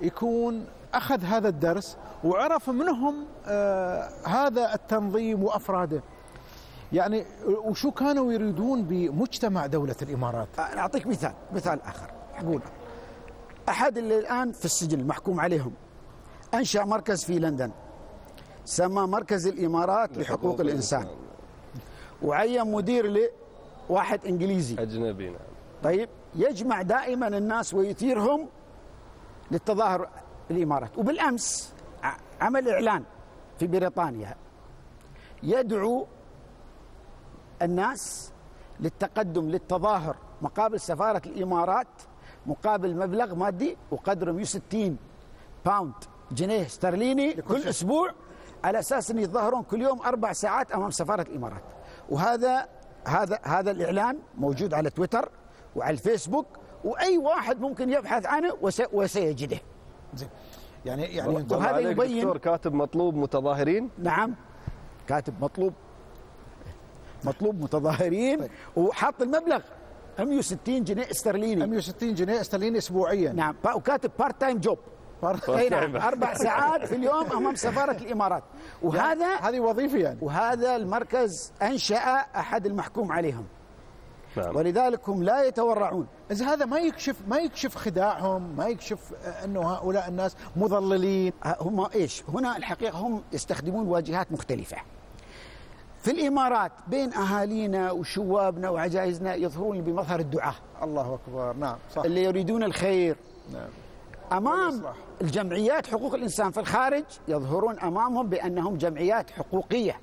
يكون أخذ هذا الدرس وعرف منهم آه هذا التنظيم وأفراده. يعني وشو كانوا يريدون بمجتمع دولة الإمارات؟ أنا أعطيك مثال مثال آخر. أقول أحد اللي الآن في السجن محكوم عليهم أنشأ مركز في لندن سمى مركز الإمارات لحقوق الإنسان. وعين مدير له واحد إنجليزي. أجنبي نعم. طيب يجمع دائما الناس ويثيرهم للتظاهر. الإمارات. وبالأمس عمل إعلان في بريطانيا يدعو الناس للتقدم للتظاهر مقابل سفارة الإمارات مقابل مبلغ مادي وقدره 160 باوند جنيه استرليني كل أسبوع على أساس أن يتظاهرون كل يوم أربع ساعات أمام سفارة الإمارات. وهذا هذا هذا الإعلان موجود على تويتر وعلى الفيسبوك وأي واحد ممكن يبحث عنه وس- وسيجده. زين. يعني يعني وهذا يبين دكتور كاتب مطلوب متظاهرين؟ نعم. كاتب مطلوب. مطلوب متظاهرين وحاط المبلغ. 160 جنيه استرليني. 160 جنيه استرليني اسبوعيا. نعم. وكاتب part time job أي نعم. أربع ساعات في اليوم أمام سفارة الإمارات. وهذا هذه وظيفة يعني. وهذا المركز أنشأ أحد المحكوم عليهم. نعم. ولذلك هم لا يتورعون. إذا هذا ما يكشف ما يكشف خداعهم ما يكشف آه، إنه هؤلاء الناس مضللين. هم إيش؟ هنا الحقيقة هم يستخدمون واجهات مختلفة. في الإمارات بين أهالينا وشوابنا وعجائزنا يظهرون بمظهر الدعاه الله أكبر. نعم صح. اللي يريدون الخير. نعم. أمام الجمعيات حقوق الإنسان في الخارج يظهرون أمامهم بأنهم جمعيات حقوقية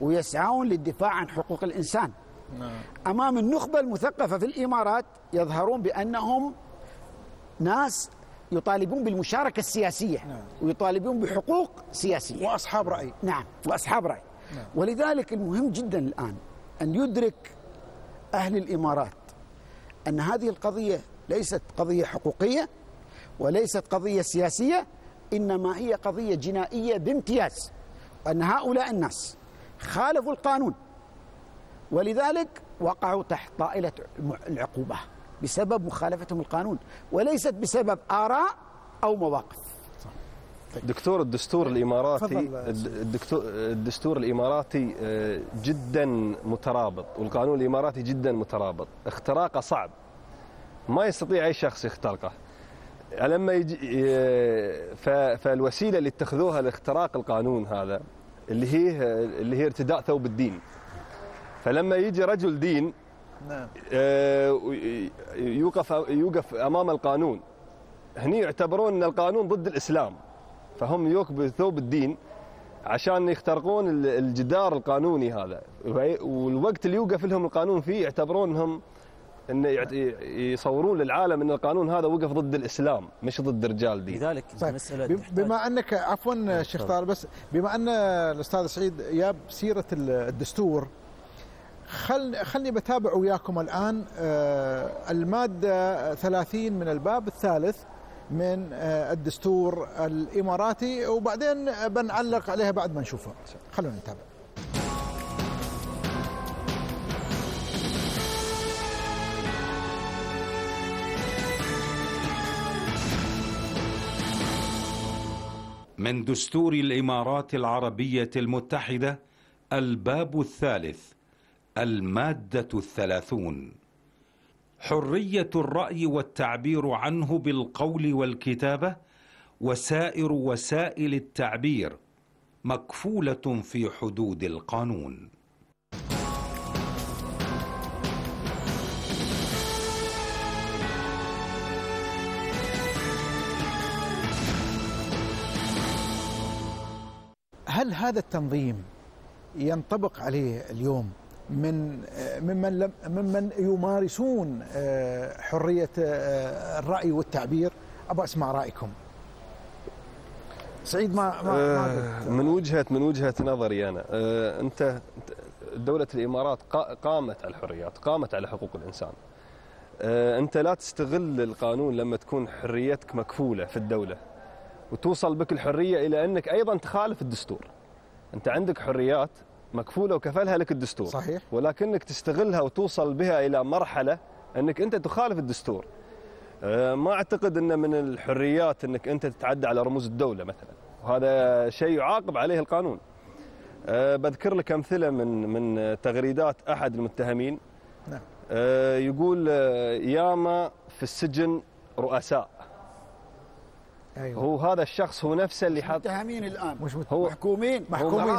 ويسعون للدفاع عن حقوق الإنسان. نعم. أمام النخبة المثقفة في الإمارات يظهرون بأنهم ناس يطالبون بالمشاركة السياسية ويطالبون بحقوق سياسية. وأصحاب رأي. نعم وأصحاب رأي. نعم. ولذلك المهم جدا الآن أن يدرك أهل الإمارات أن هذه القضية ليست قضية حقوقية وليست قضية سياسية إنما هي قضية جنائية بامتياز أن هؤلاء الناس خالفوا القانون. ولذلك وقعوا تحت طائلة الم- العقوبة بسبب مخالفتهم القانون وليست بسبب آراء أو مواقف. دكتور الدستور الإماراتي تفضل. الدكتور الدستور الإماراتي آه، جدا مترابط والقانون الإماراتي جدا مترابط. اختراقه صعب. ما يستطيع أي شخص يخترقه. لما يجي ف- فالوسيلة اللي اتخذوها لاختراق القانون هذا اللي هي اللي هي ارتداء ثوب الدين. فلما يجي رجل دين نعم. آه، يوقف يوقف أمام القانون. هني يعتبرون إن القانون ضد الإسلام. فهم يوقفوا ثوب الدين عشان يخترقون ال- الجدار القانوني هذا. والوقت اللي يوقف لهم القانون فيه يعتبرون انهم إن يصورون للعالم إن القانون هذا وقف ضد الإسلام مش ضد رجال دين. لذلك طيب بما انك عفوا شيخ تفضل. طارق بس بما أن الأستاذ سعيد جاب سيرة ال- الدستور خل خلني بتابع وياكم الآن آه، المادة 30 من الباب الثالث من آه، الدستور الإماراتي وبعدين بنعلق عليها بعد ما نشوفها. خلونا نتابع. من دستور الإمارات العربية المتحدة الباب الثالث. المادة الثلاثون. حرية الرأي والتعبير عنه بالقول والكتابة وسائر وسائل التعبير مكفولة في حدود القانون. هل هذا التنظيم ينطبق عليه اليوم من ممن لم ممن يمارسون آه، حرية آه، الرأي والتعبير. أبغى أسمع رأيكم. سعيد ما ما, ما آه، من وجهه من وجهة نظري أنا آه، أنت دولة الإمارات قا- قامت على الحريات قامت على حقوق الإنسان. آه، أنت لا تستغل القانون لما تكون حريتك مكفولة في الدولة وتوصل بك الحرية إلى أنك أيضا تخالف الدستور. أنت عندك حريات مكفولة وكفلها لك الدستور. صحيح. ولكنك تستغلها وتوصل بها إلى مرحلة إنك أنت تخالف الدستور. آه، ما أعتقد إن من الحريات إنك أنت تتعدى على رموز الدولة مثلا. وهذا شيء يعاقب عليه القانون. أه بذكر لك أمثلة من من تغريدات أحد المتهمين. نعم. أه يقول ياما في السجن رؤساء. أيوة. هو هذا الشخص هو نفسه اللي حط متهمين الآن. مش هو محكومين. محكومين.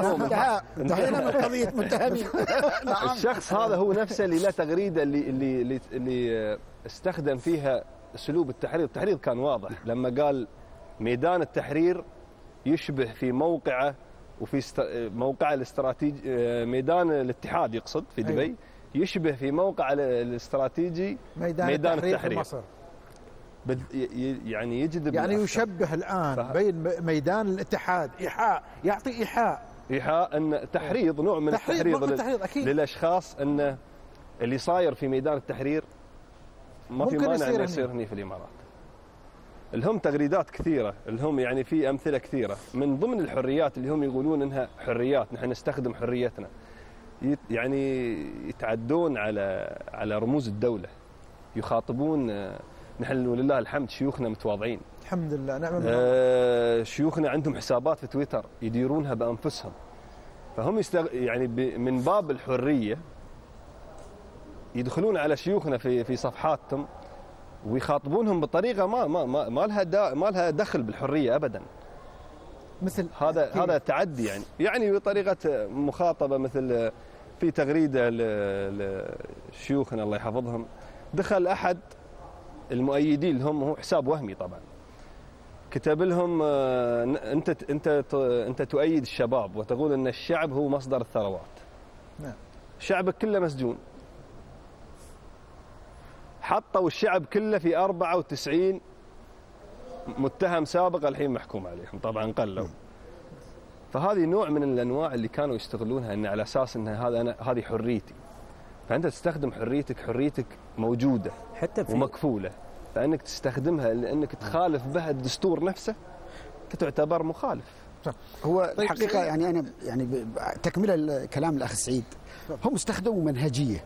انتهينا من قضية متهمين. نعم. الشخص هذا هو نفسه اللي له تغريدة اللي اللي اللي, آه، استخدم فيها أسلوب التحرير، التحرير كان واضح. لما قال ميدان التحرير يشبه في موقعه وفي است... موقعه الاستراتيجي آه، ميدان الاتحاد يقصد في دبي أيوة. يشبه في موقع ال- الاستراتيجي ميدان, ميدان التحرير, في التحرير. مصر. بد... ي- ي- يعني يجذب يعني. يشبه الآن صح. بين ميدان الاتحاد إيحاء يعطي إيحاء إيحاء أن تحريض نوع من تحريض، التحريض, نوع من لل- التحريض، أكيد. للأشخاص أن اللي صاير في ميدان التحرير ما في مانع يصير انه. يصير هني في الإمارات. الهم تغريدات كثيرة، الهم يعني في أمثلة كثيرة، من ضمن الحريات اللي هم يقولون إنها حريات نحن نستخدم حريتنا. يت- يعني يتعدون على على رموز الدولة. يخاطبون نحن ولله الحمد شيوخنا متواضعين. الحمد لله نعم. آه، شيوخنا عندهم حسابات في تويتر يديرونها بأنفسهم فهم يستغ... يعني ب... من باب الحرية يدخلون على شيوخنا في في صفحاتهم ويخاطبونهم بطريقة ما ما ما, ما لها دا... ما لها دخل بالحرية ابدا مثل هذا كيف؟ هذا تعدي يعني يعني بطريقة مخاطبة مثل في تغريدة لشيوخنا الله يحفظهم دخل أحد المؤيدين اللي هم هو حساب وهمي طبعا. كتب لهم آه، أنت أنت أنت تؤيد الشباب وتقول إن الشعب هو مصدر الثروات. نعم. شعبك كله مسجون. حطوا الشعب كله في 94 متهم سابق الحين محكوم عليهم. طبعا قلوا. فهذه نوع من الأنواع اللي كانوا يستغلونها إن على أساس إن هذا أنا هذه حريتي. فأنت تستخدم حريتك حريتك موجودة حتى في ومكفولة. فإنك تستخدمها لأنك تخالف بها الدستور نفسه تعتبر مخالف. هو طيب، الحقيقة. يعني أنا يعني تكملة الكلام الأخ سعيد. هم استخدموا منهجية.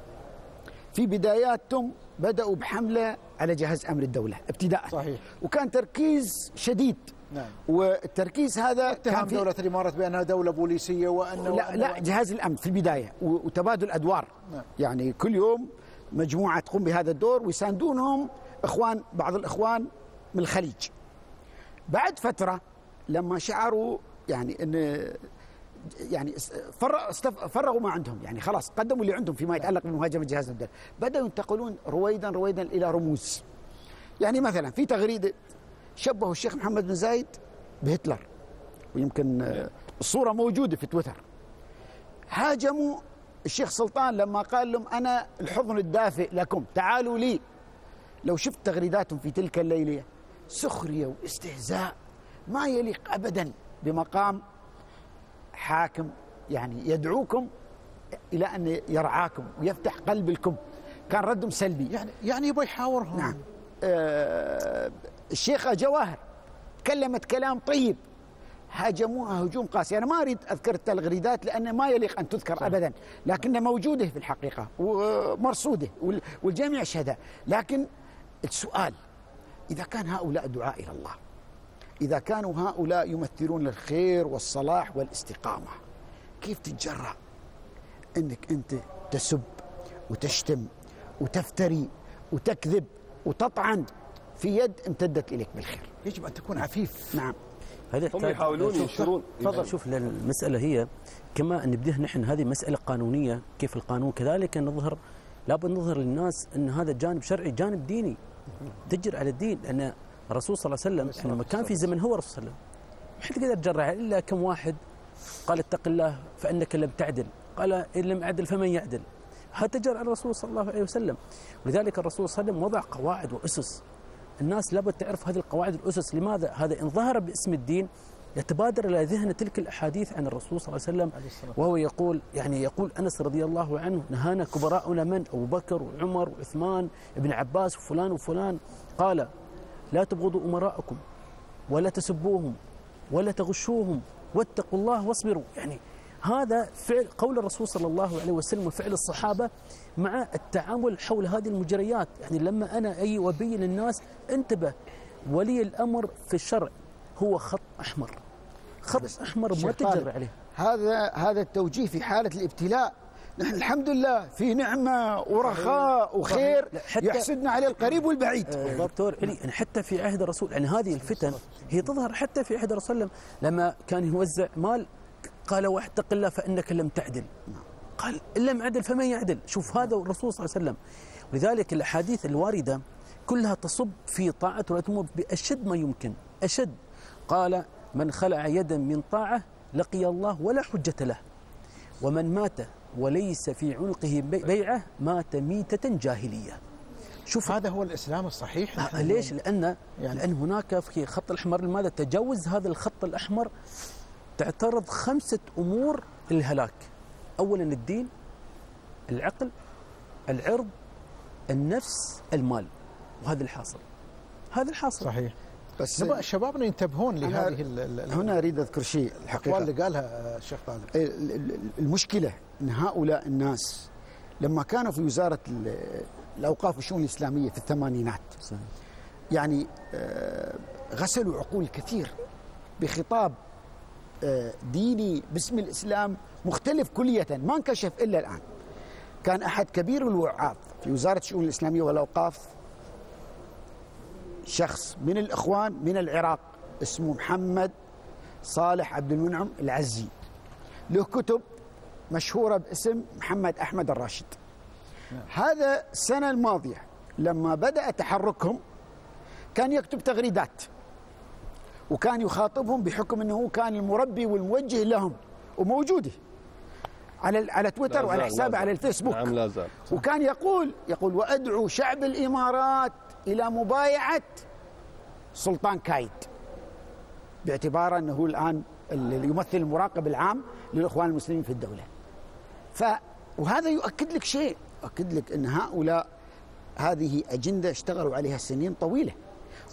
في بداياتهم بدأوا بحملة على جهاز أمن الدولة ابتداء. صحيح. وكان تركيز شديد. نعم. والتركيز هذا كان في دولة الإمارات بأنها دولة بوليسية وأنه لا لا جهاز الأمن في البداية و- وتبادل أدوار. نعم. يعني كل يوم مجموعة تقوم بهذا الدور ويساندونهم إخوان بعض الإخوان من الخليج. بعد فترة لما شعروا يعني ان يعني فرغوا ما عندهم. يعني خلاص قدموا اللي عندهم فيما يتعلق بمهاجمة جهاز الدولة. بدأوا ينتقلون رويدا رويدا إلى رموز. يعني مثلا في تغريدة شبهوا الشيخ محمد بن زايد بهتلر. ويمكن الصورة موجودة في تويتر. هاجموا الشيخ سلطان لما قال لهم أنا الحضن الدافئ لكم تعالوا لي. لو شفت تغريداتهم في تلك الليلة سخرية واستهزاء ما يليق ابدا بمقام حاكم يعني يدعوكم إلى أن يرعاكم ويفتح قلب لكم كان ردهم سلبي. يعني يعني يبغى يحاورهم. نعم. آه الشيخة جواهر تكلمت كلام طيب هاجموها هجوم قاسي. أنا ما أريد أذكر التغريدات لأن ما يليق أن تذكر أبدا لكنها موجودة في الحقيقة ومرصودة وال- والجميع يشهدها لكن السؤال إذا كان هؤلاء دعاء إلى الله إذا كانوا هؤلاء يمثلون الخير والصلاح والاستقامة كيف تتجرأ أنك أنت تسب وتشتم وتفتري وتكذب وتطعن في يد امتدت إليك بالخير. يجب أن تكون عفيف. نعم. هذا هم يحاولون ينشرون. تفضل. شوف لأن المسألة هي كما نبدأ نحن هذه مسألة قانونية كيف القانون؟ كذلك نظهر لابد نظهر للناس أن هذا جانب شرعي جانب ديني. تجر على الدين. لأن الرسول صلى الله عليه وسلم لما كان في زمن هو الرسول صلى الله. عليه وسلم ما حد قدر يجرع إلا كم واحد قال اتق الله فإنك لم تعدل. قال إن لم أعدل فمن يعدل. هذا تجر على الرسول صلى الله عليه وسلم. ولذلك الرسول صلى الله عليه وسلم وضع قواعد وأسس. الناس لابد تعرف هذه القواعد الأسس. لماذا؟ هذا إن ظهر باسم الدين يتبادر إلى ذهن تلك الأحاديث عن الرسول صلى الله عليه وسلم وهو يقول يعني يقول أنس رضي الله عنه نهانا كبراؤنا من؟ أبو بكر وعمر وعثمان ابن عباس وفلان وفلان. قال لا تبغضوا أمراءكم ولا تسبوهم ولا تغشوهم واتقوا الله واصبروا. يعني هذا فعل قول الرسول صلى الله عليه وسلم وفعل الصحابة مع التعامل حول هذه المجريات. يعني لما أنا أي وأبين للناس انتبه ولي الأمر في الشرع هو خط أحمر. خط أحمر ما تجر عليه هذا هذا التوجيه في حالة الابتلاء. نحن الحمد لله في نعمة ورخاء وخير يحسدنا عليه القريب والبعيد. آه، دكتور يعني حتى في عهد الرسول يعني هذه الفتن هي تظهر حتى في عهد الرسول لما كان يوزع مال قال واتق الله فإنك لم تعدل. قال إن لم اعدل فمن يعدل؟ شوف هذا الرسول صلى الله عليه وسلم. لذلك الأحاديث الواردة كلها تصب في طاعة والامور بأشد ما يمكن. أشد. قال من خلع يدا من طاعة لقي الله ولا حجة له. ومن مات وليس في عنقه بي- بيعة مات ميتة جاهلية. شوف هذا هو الإسلام الصحيح. آه، ليش؟ لأن يعني لأن هناك في خط الأحمر لماذا تجاوز هذا الخط الأحمر؟ تعترض خمسة أمور للهلاك. أولا الدين العقل العرض النفس المال. وهذا الحاصل. هذا الحاصل. صحيح. بس نبغى شبابنا ينتبهون لهذه هنا أريد أذكر شيء الحقيقة. الأقوال اللي قالها آه، الشيخ طالب ال- ال- المشكلة أن هؤلاء الناس لما كانوا في وزارة ال- الأوقاف والشؤون الإسلامية في الثمانينات يعني آه، غسلوا عقول كثير بخطاب ديني باسم الإسلام مختلف كلية ما انكشف إلا الآن. كان أحد كبير الوعاظ في وزارة الشؤون الإسلامية والأوقاف شخص من الإخوان من العراق اسمه محمد صالح عبد المنعم العزي. له كتب مشهورة باسم محمد أحمد الراشد. هذا السنة الماضية لما بدأ تحركهم كان يكتب تغريدات. وكان يخاطبهم بحكم أنه هو كان المربي والموجه لهم وموجوده على على تويتر وعلى حسابه. على الفيسبوك نعم لا زال وكان يقول يقول وأدعو شعب الإمارات إلى مبايعة سلطان كايد باعتباره إنه هو الآن اللي يمثل المراقب العام للإخوان المسلمين في الدولة. ف وهذا يؤكد لك شيء، يؤكد لك إن هؤلاء هذه أجندة اشتغلوا عليها سنين طويلة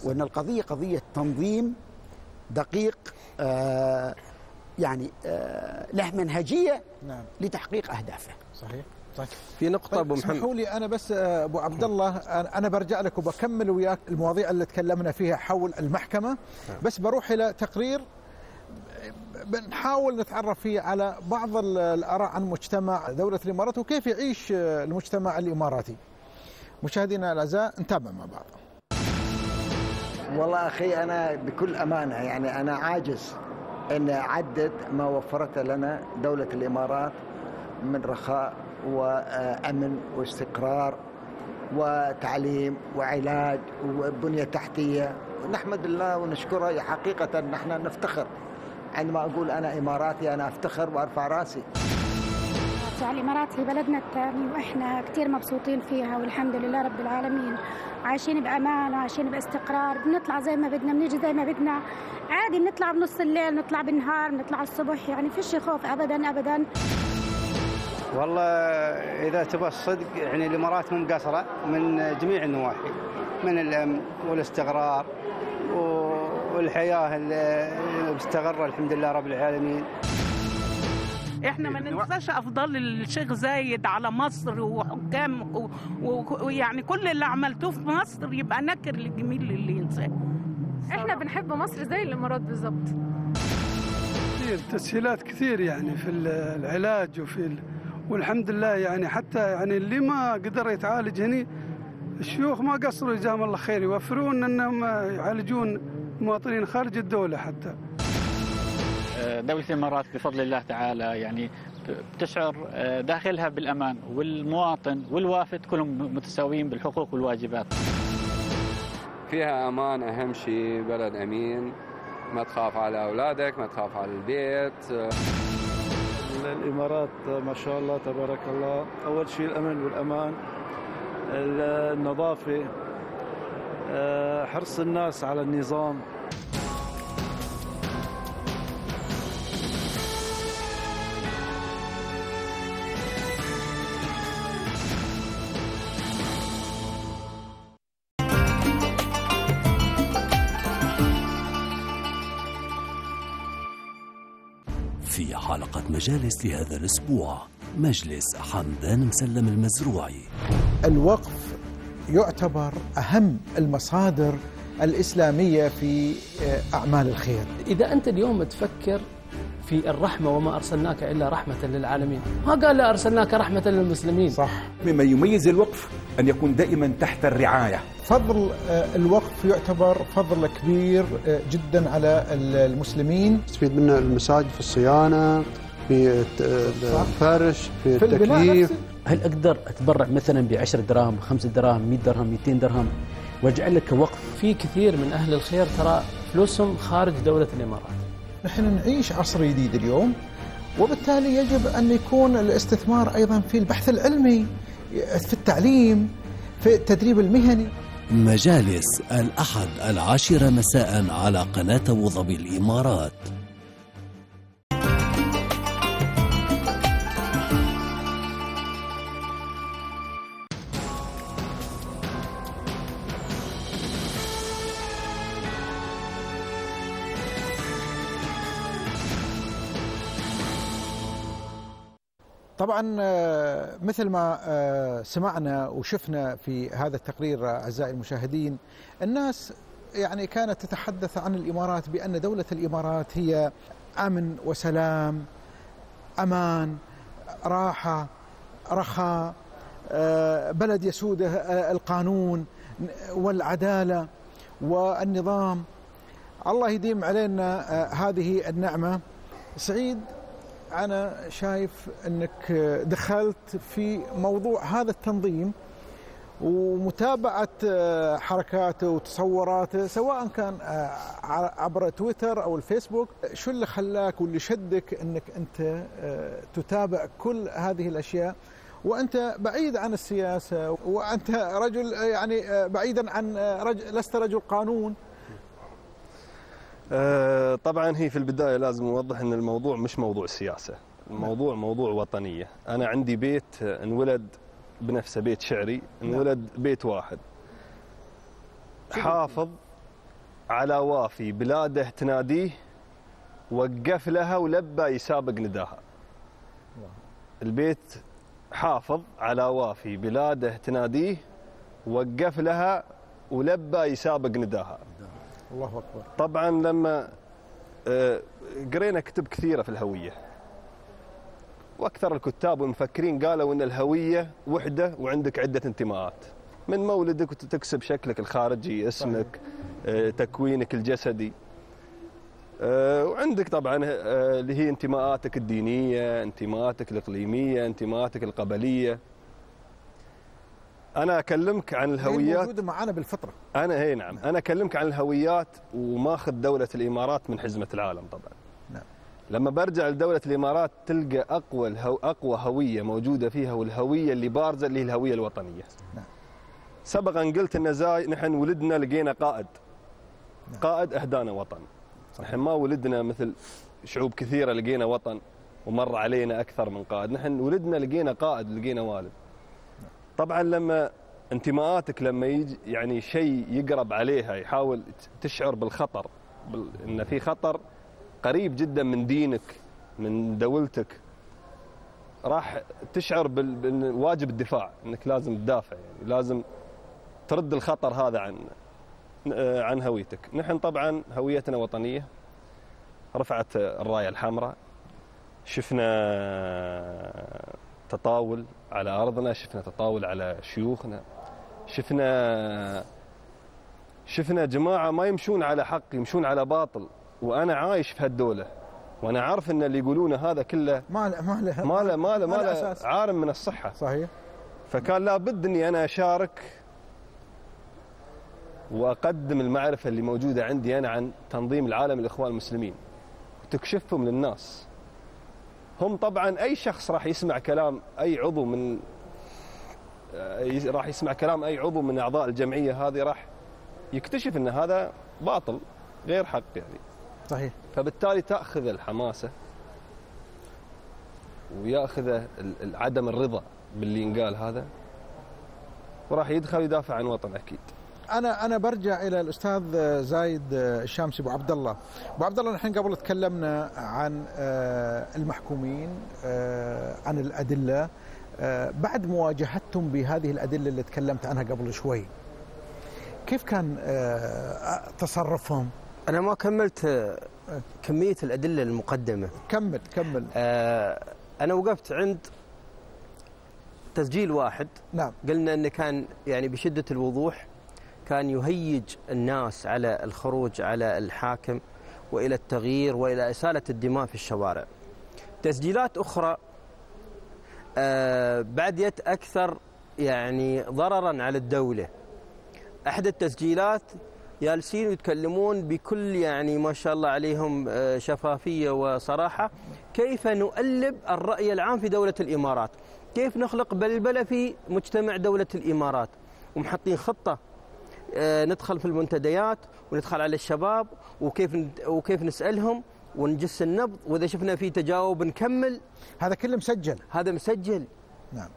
وإن القضية قضية تنظيم دقيق آه يعني آه له منهجية نعم لتحقيق أهدافه. صحيح صحيح في نقطة أبو طيب محمد اسمحوا لي أنا بس آه، أبو عبد الله أنا أنا برجع لك وبكمل وياك المواضيع اللي تكلمنا فيها حول المحكمة بس بروح إلى تقرير بنحاول نتعرف فيه على بعض ال- الآراء عن مجتمع دولة الإمارات وكيف يعيش آه، المجتمع الإماراتي. مشاهدينا الأعزاء نتابع مع بعض. والله أخي أنا بكل أمانة يعني أنا عاجز إن أعدد ما وفرته لنا دولة الإمارات من رخاء وأمن واستقرار وتعليم وعلاج وبنية تحتية. نحمد الله ونشكره حقيقة نحن نفتخر. عندما أقول أنا إماراتي أنا أفتخر وأرفع رأسي. الإمارات هي بلدنا الثاني وإحنا كتير مبسوطين فيها والحمد لله رب العالمين. عايشين بأمان وعايشين باستقرار بنطلع زي ما بدنا بنيجي زي ما بدنا. عادي بنطلع بنص الليل نطلع بالنهار بنطلع الصبح يعني فيش خوف أبدا أبدا. والله إذا تبغى الصدق يعني الإمارات مو مقصرة من جميع النواحي من الأمن والاستقرار و- والحياة اللي مستقرة الحمد لله رب العالمين. إحنا ما ننساش افضال الشيخ زايد على مصر وحكام ويعني كل اللي عملتوه في مصر يبقى نكر للجميل اللي ينساه. إحنا بنحب مصر زي الامارات بالظبط. كثير تسهيلات كثير يعني في العلاج وفي ال... والحمد لله يعني حتى يعني اللي ما قدر يتعالج هني الشيوخ ما قصروا جزاهم الله خير يوفرون إنهم يعالجون مواطنين خارج الدولة حتى. دولة الإمارات بفضل الله تعالى يعني بتشعر داخلها بالأمان والمواطن والوافد كلهم متساويين بالحقوق والواجبات. فيها أمان أهم شيء بلد أمين ما تخاف على أولادك ما تخاف على البيت. الإمارات ما شاء الله تبارك الله أول شيء الأمن والأمان النظافة حرص الناس على النظام. مجالس لهذا الأسبوع. مجلس حمدان مسلم المزروعي. الوقف يعتبر أهم المصادر الإسلامية في أعمال الخير. إذا أنت اليوم تفكر في الرحمة وما أرسلناك إلا رحمة للعالمين. ما قال لا أرسلناك رحمة للمسلمين؟ صح. مما يميز الوقف أن يكون دائما تحت الرعاية. فضل الوقف يعتبر فضل كبير جدا على المسلمين. تستفيد منه المساجد في الصيانة في الفرش في, في التكييف. هل أقدر أتبرع مثلا ب 10 دراهم 5 دراهم 100 درهم 200 درهم؟ وأجعل لك وقف. في كثير من أهل الخير ترى فلوسهم خارج دولة الإمارات. نحن نعيش عصر جديد اليوم وبالتالي يجب أن يكون الاستثمار أيضا في البحث العلمي في التعليم في التدريب المهني. مجالس الأحد العاشرة مساء على قناة أبو ظبي الإمارات. طبعا مثل ما سمعنا وشفنا في هذا التقرير أعزائي المشاهدين الناس يعني كانت تتحدث عن الإمارات بأن دولة الإمارات هي آمن وسلام أمان راحة رخاء بلد يسوده القانون والعدالة والنظام. الله يديم علينا هذه النعمة. سعيد أنا شايف أنك دخلت في موضوع هذا التنظيم ومتابعة حركاته وتصوراته سواء كان عبر تويتر أو الفيسبوك شو اللي خلاك واللي شدك أنك أنت تتابع كل هذه الأشياء؟ وأنت بعيد عن السياسة وأنت رجل يعني بعيدا عن رجل لست رجل قانون. أه طبعا هي في البداية لازم أوضح أن الموضوع مش موضوع سياسة. الموضوع موضوع وطنية. أنا عندي بيت انولد بنفسه بيت شعري انولد بيت واحد. حافظ على وافي بلاده تناديه وقف لها ولبى يسابق نداها. البيت حافظ على وافي بلاده تناديه وقف لها ولبى يسابق نداها. الله أكبر. طبعا لما قرينا كتب كثيرة في الهوية. وأكثر الكتاب والمفكرين قالوا إن الهوية وحدة وعندك عدة انتماءات. من مولدك وتكسب شكلك الخارجي اسمك تكوينك الجسدي. وعندك طبعا اللي هي انتماءاتك الدينية انتماءاتك الإقليمية انتماءاتك القبلية. أنا أكلمك عن الهويات. موجودة معنا بالفطرة. أنا هي نعم. أنا أكلمك عن الهويات وماخذ دولة الإمارات من حزمة العالم طبعا. نعم. لما برجع لدولة الإمارات تلقى أقوى الهو أقوى هوية موجودة فيها والهوية اللي بارزة اللي هي الهوية الوطنية. نعم. سبقا قلت إن زاي نحن ولدنا لقينا قائد. نعم. قائد أهدانا وطن. نحن ما ولدنا مثل شعوب كثيرة لقينا وطن ومر علينا أكثر من قائد. نحن ولدنا لقينا قائد لقينا والد. طبعا لما انتماءاتك لما يجي يعني شيء يقرب عليها يحاول تشعر بالخطر بال... إن في خطر قريب جدا من دينك من دولتك راح تشعر بال... بواجب الدفاع إنك لازم تدافع يعني لازم ترد الخطر هذا عن عن هويتك. نحن طبعا هويتنا وطنية رفعت الراية الحمراء شفنا تطاول على أرضنا شفنا تطاول على شيوخنا شفنا شفنا جماعة ما يمشون على حق يمشون على باطل وأنا عايش في هالدولة وأنا عارف أن اللي يقولونه هذا كله ما له ما له ما له ما له ما له. عارم من الصحة. صحيح. فكان لابد إني أنا أشارك وأقدم المعرفة اللي موجودة عندي أنا عن تنظيم العالم الاخوان المسلمين وتكشفهم للناس. هم طبعا أي شخص راح يسمع كلام أي عضو من آه، راح يسمع كلام أي عضو من أعضاء الجمعية هذه راح يكتشف إن هذا باطل غير حق يعني. صحيح. فبالتالي تأخذ الحماسة ويأخذ عدم الرضا باللي ينقال هذا وراح يدخل يدافع عن وطن أكيد. أنا أنا برجع إلى الأستاذ زايد الشامسي أبو عبد الله أبو عبد الله نحن قبل تكلمنا عن آه، المحكومين آه، عن الأدلة آه، بعد مواجهتهم بهذه الأدلة اللي تكلمت عنها قبل شوي كيف كان آه، تصرفهم؟ أنا ما كملت آه، كمية الأدلة المقدمة. كمل كمل. آه أنا وقفت عند تسجيل واحد. نعم. قلنا إنه كان يعني بشدة الوضوح. كان يهيج الناس على الخروج على الحاكم وإلى التغيير وإلى إسالة الدماء في الشوارع. تسجيلات أخرى آه بعدت أكثر يعني ضررا على الدولة. أحد التسجيلات جالسين يتكلمون بكل يعني ما شاء الله عليهم آه، شفافية وصراحة كيف نؤلب الرأي العام في دولة الإمارات، كيف نخلق بلبلة في مجتمع دولة الإمارات، ومحطين خطة ندخل في المنتديات وندخل على الشباب وكيف وكيف نسألهم ونجس النبض. وإذا شفنا في تجاوب نكمل. هذا كله مسجل. هذا مسجل. نعم.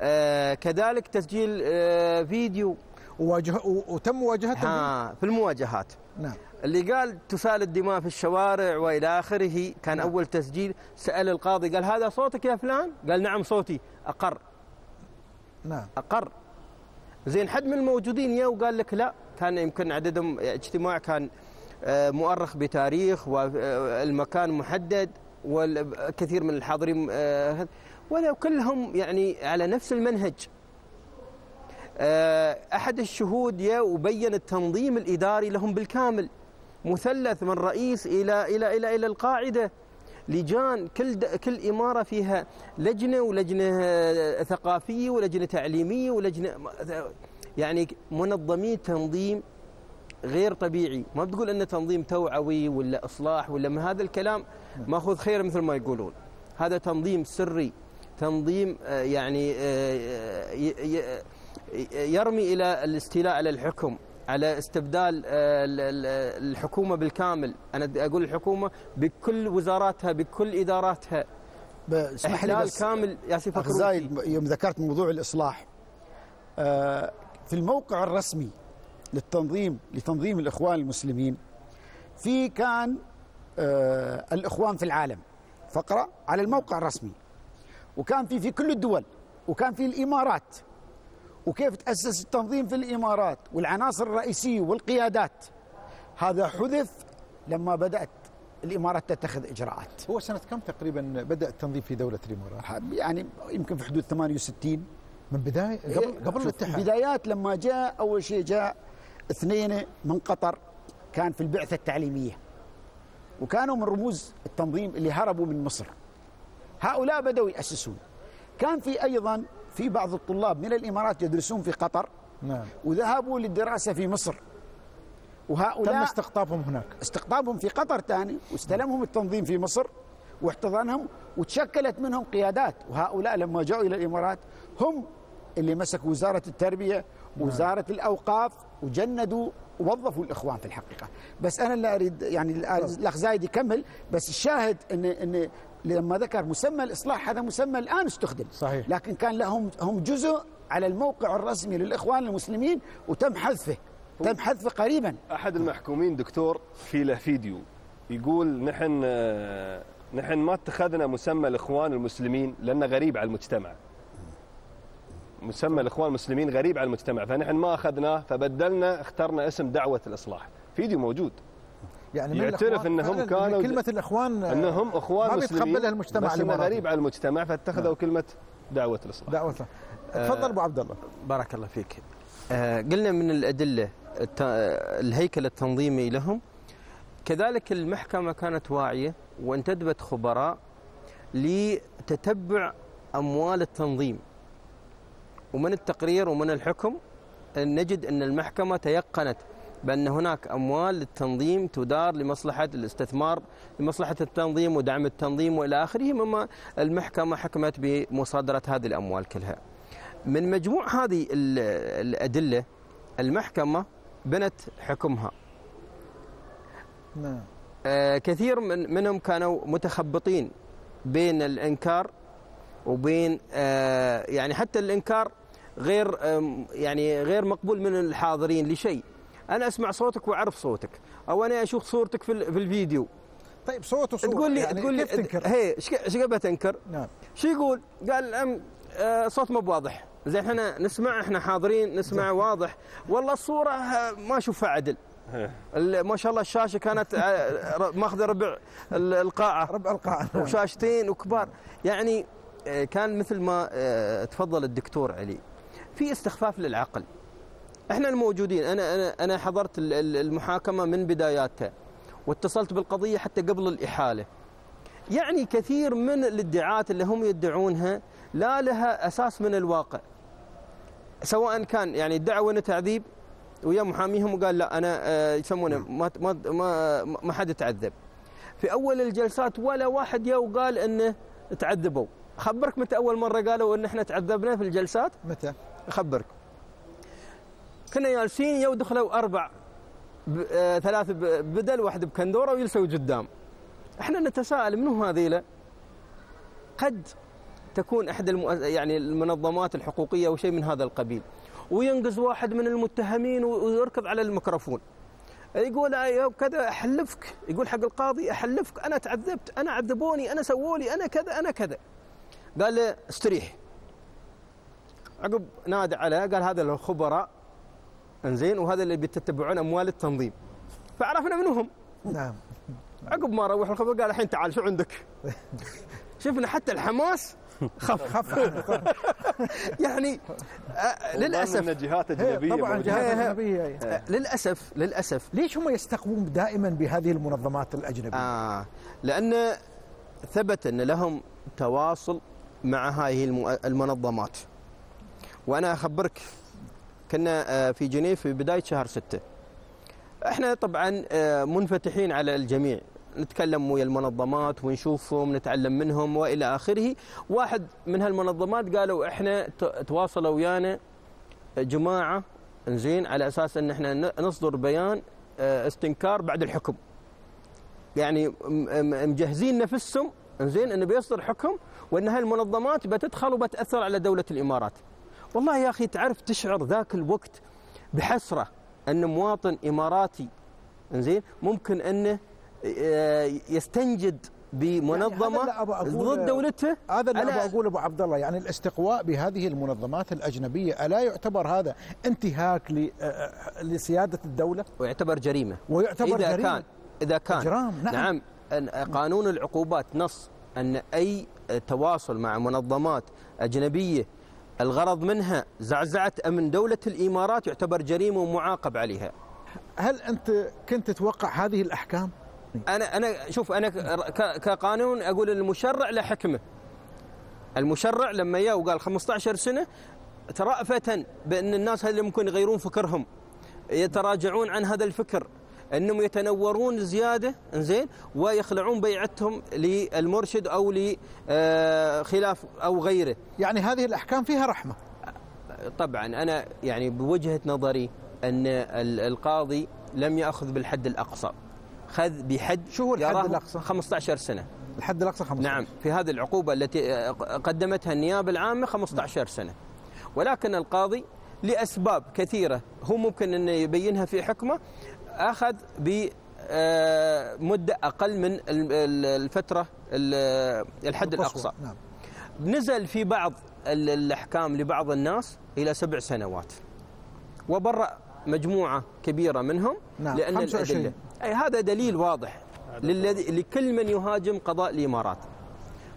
آه كذلك تسجيل آه فيديو. وواجه وتم مواجهتهم ها في المواجهات. نعم. اللي قال تسال الدماء في الشوارع وإلى آخره. كان نعم. أول تسجيل. سأل القاضي قال هذا صوتك يا فلان؟ قال نعم صوتي أقر. نعم. أقر. زين حد من الموجودين يا وقال لك لا كان يمكن عددهم اجتماع كان آه، مؤرخ بتاريخ والمكان محدد والكثير من الحاضرين آه، ولو كلهم يعني على نفس المنهج. آه، أحد الشهود يا وبين التنظيم الإداري لهم بالكامل مثلث من رئيس إلى إلى إلى إلى القاعدة. لجان كل كل إمارة فيها لجنة ولجنة ثقافية ولجنة تعليمية ولجنة يعني منظمين تنظيم غير طبيعي. ما بتقول انه تنظيم توعوي ولا إصلاح ولا ما هذا الكلام ماخذ خير مثل ما يقولون. هذا تنظيم سري تنظيم آه، يعني آه، يرمي إلى الاستيلاء على الحكم. على استبدال آه، ال- ال- الحكومة بالكامل. أنا أقول الحكومة بكل وزاراتها بكل إداراتها. اسمح لي بس كامل. زايد يوم ذكرت موضوع الإصلاح آه، في الموقع الرسمي للتنظيم لتنظيم الإخوان المسلمين في كان آه، الإخوان في العالم. فقرة على الموقع الرسمي. وكان في في كل الدول. وكان في الإمارات. وكيف تأسس التنظيم في الإمارات والعناصر الرئيسية والقيادات. هذا حذف لما بدأت الإمارات تتخذ إجراءات. هو سنة كم تقريبا بدأ التنظيم في دولة الإمارات؟ يعني يمكن في حدود 68 من بداية قبل قبل شوف، الاتحاد. البدايات لما جاء أول شيء جاء اثنين من قطر كان في البعثة التعليمية. وكانوا من رموز التنظيم اللي هربوا من مصر. هؤلاء بدأوا يأسسون. كان في أيضا في بعض الطلاب من الإمارات يدرسون في قطر نعم. وذهبوا للدراسة في مصر. وهؤلاء تم استقطابهم هناك. استقطابهم في قطر ثاني واستلمهم التنظيم في مصر واحتضنهم وتشكلت منهم قيادات. وهؤلاء لما جاءوا إلى الإمارات هم اللي مسكوا وزارة التربية وزارة الأوقاف وجندوا وظفوا الإخوان في الحقيقة. بس أنا لا اريد يعني الأخ زايد يكمل بس الشاهد ان إن لما ذكر مسمى الإصلاح هذا مسمى الآن استخدم. صحيح. لكن كان لهم هم جزء على الموقع الرسمي للإخوان المسلمين وتم حذفه. تم حذفه قريبا. أحد المحكومين دكتور في له فيديو يقول نحن آه، نحن ما اتخذنا مسمى الإخوان المسلمين لأنه غريب على المجتمع. مسمى الإخوان المسلمين غريب على المجتمع فنحن ما أخذناه فبدلنا اخترنا اسم دعوة الإصلاح. فيديو موجود. يعني يعترف إنهم كانوا كلمة الأخوان إنهم أخوان ما بيتقبلها المجتمع بس انه غريب على المجتمع فاتخذوا نعم. كلمة دعوة الإصلاح. دعوة تفضل أبو عبد الله. بارك الله فيك. آه، قلنا من آه، الهيكل التنظيمي لهم. كذلك المحكمة كانت واعية وانتدبت خبراء لتتبع أموال التنظيم. ومن التقرير ومن الحكم نجد أن المحكمة تيقنت بأن هناك أموال للتنظيم تدار لمصلحة الاستثمار لمصلحة التنظيم ودعم التنظيم وإلى آخره مما المحكمة حكمت بمصادرة هذه الأموال كلها. من مجموع هذه ال- الأدلة المحكمة بنت حكمها. نعم. آه، كثير من منهم كانوا متخبطين بين الإنكار وبين آه، يعني حتى الإنكار غير يعني غير مقبول من الحاضرين لشيء. أنا أسمع صوتك وأعرف صوتك أو أنا أشوف صورتك في ال- في الفيديو. طيب صوت وصورة تقول لي يعني تقول لي تنكر؟ هي إيش إيش قبل تنكر؟ نعم. شو يقول؟ قال أم آه، صوت مو بواضح. زين إحنا نسمع إحنا حاضرين نسمع واضح. والله الصورة آه، ما أشوفها عدل. ما شاء الله الشاشة كانت آه، ماخذة ربع ال- القاعة. ربع القاعة. وشاشتين وكبار. يعني كان مثل ما تفضل الدكتور علي في استخفاف للعقل. إحنا الموجودين. أنا أنا أنا حضرت ال- ال- المحاكمة من بداياتها واتصلت بالقضية حتى قبل الإحالة. يعني كثير من الادعاءات اللي هم يدعونها لا لها أساس من الواقع. سواء كان يعني ادعوا إنه تعذيب ويا محاميهم وقال لا أنا آه، يسمونه ما ما ما, ما حد تعذب في أول الجلسات ولا واحد يا وقال إنه تعذبوا. اخبرك متى أول مرة قالوا إن إحنا تعذبنا في الجلسات؟ متى؟ اخبرك كنا جالسين يو دخلوا أربع. آه ثلاث. بدل واحد بكندورة ويلسوا قدام. إحنا نتساءل منو هذيلا قد تكون احد المؤ... يعني المنظمات الحقوقية أو شيء من هذا القبيل. وينقز واحد من المتهمين ويركض على الميكروفون. يقول أيوه كذا أحلفك. يقول حق القاضي أحلفك أنا تعذبت أنا عذبوني أنا سووا لي أنا كذا أنا كذا. قال له استريح. عقب نادى عليه قال هذا الخبراء انزين وهذا اللي بيتتبعون أموال التنظيم. فعرفنا منهم. نعم. عقب ما روح الخبر قال الحين تعال شو عندك؟ شفنا حتى الحماس خف. خف. يعني آه للأسف. من جهات أجنبية طبعا موجودة. جهات هي- أجنبية آه للأسف للأسف. ليش هم يستقوون دائما بهذه المنظمات الأجنبية؟ آه لأن ثبت أن لهم تواصل مع هذه المنظمات. وأنا أخبرك كنا آه، في جنيف في بداية شهر ستة. إحنا طبعا آه، منفتحين على الجميع. نتكلم ويا المنظمات ونشوفهم نتعلم منهم وإلى آخره. واحد من هالمنظمات قالوا إحنا تواصلوا ويانا. جماعة إنزين على أساس إن إحنا نصدر بيان آه، استنكار بعد الحكم. يعني مجهزين نفسهم زين إنه بيصدر حكم وإن هالمنظمات بتدخل وبتأثر على دولة الإمارات. والله يا أخي تعرف تشعر ذاك الوقت بحسرة أن مواطن إماراتي زين ممكن أنه آه، يستنجد بمنظمة أقوله- ضد دولته هذا اللي أبغى أقوله أبو عبد الله يعني الاستقواء بهذه المنظمات الأجنبية ألا يعتبر هذا انتهاك ل- آه، لسيادة الدولة؟ ويعتبر جريمة ويعتبر إذا جريمة. كان إذا كان إجرام، نعم. نعم أن قانون العقوبات نص أن أي تواصل مع منظمات أجنبية الغرض منها زعزعة أمن دولة الإمارات يعتبر جريمة ومعاقب عليها. هل أنت كنت تتوقع هذه الأحكام؟ أنا أنا شوف أنا ك- كقانون أقول المشرع له حكمة. المشرع لما جاء وقال 15 سنة رأفة بأن الناس اللي ممكن يغيرون فكرهم يتراجعون عن هذا الفكر انهم يتنورون زيادة انزين؟ ويخلعون بيعتهم للمرشد أو لخلاف أو غيره. يعني هذه الأحكام فيها رحمة. طبعا أنا يعني بوجهة نظري أن ال- القاضي لم يأخذ بالحد الأقصى. خذ بحد شو هو الحد يراه الأقصى؟ 15 سنة. الحد الأقصى 15 نعم في هذه العقوبة التي قدمتها النيابة العامة 15 سنة. ولكن القاضي لأسباب كثيرة هو ممكن أن يبينها في حكمه. أخذ بمدة أقل من ال- ال- الفترة ال- الحد القصوى. الأقصى. نعم. نزل في بعض ال- الأحكام لبعض الناس إلى سبع سنوات. وبرأ مجموعة كبيرة منهم نعم، لأن 25. الأدلة أي هذا دليل واضح للذي لكل من يهاجم قضاء الإمارات.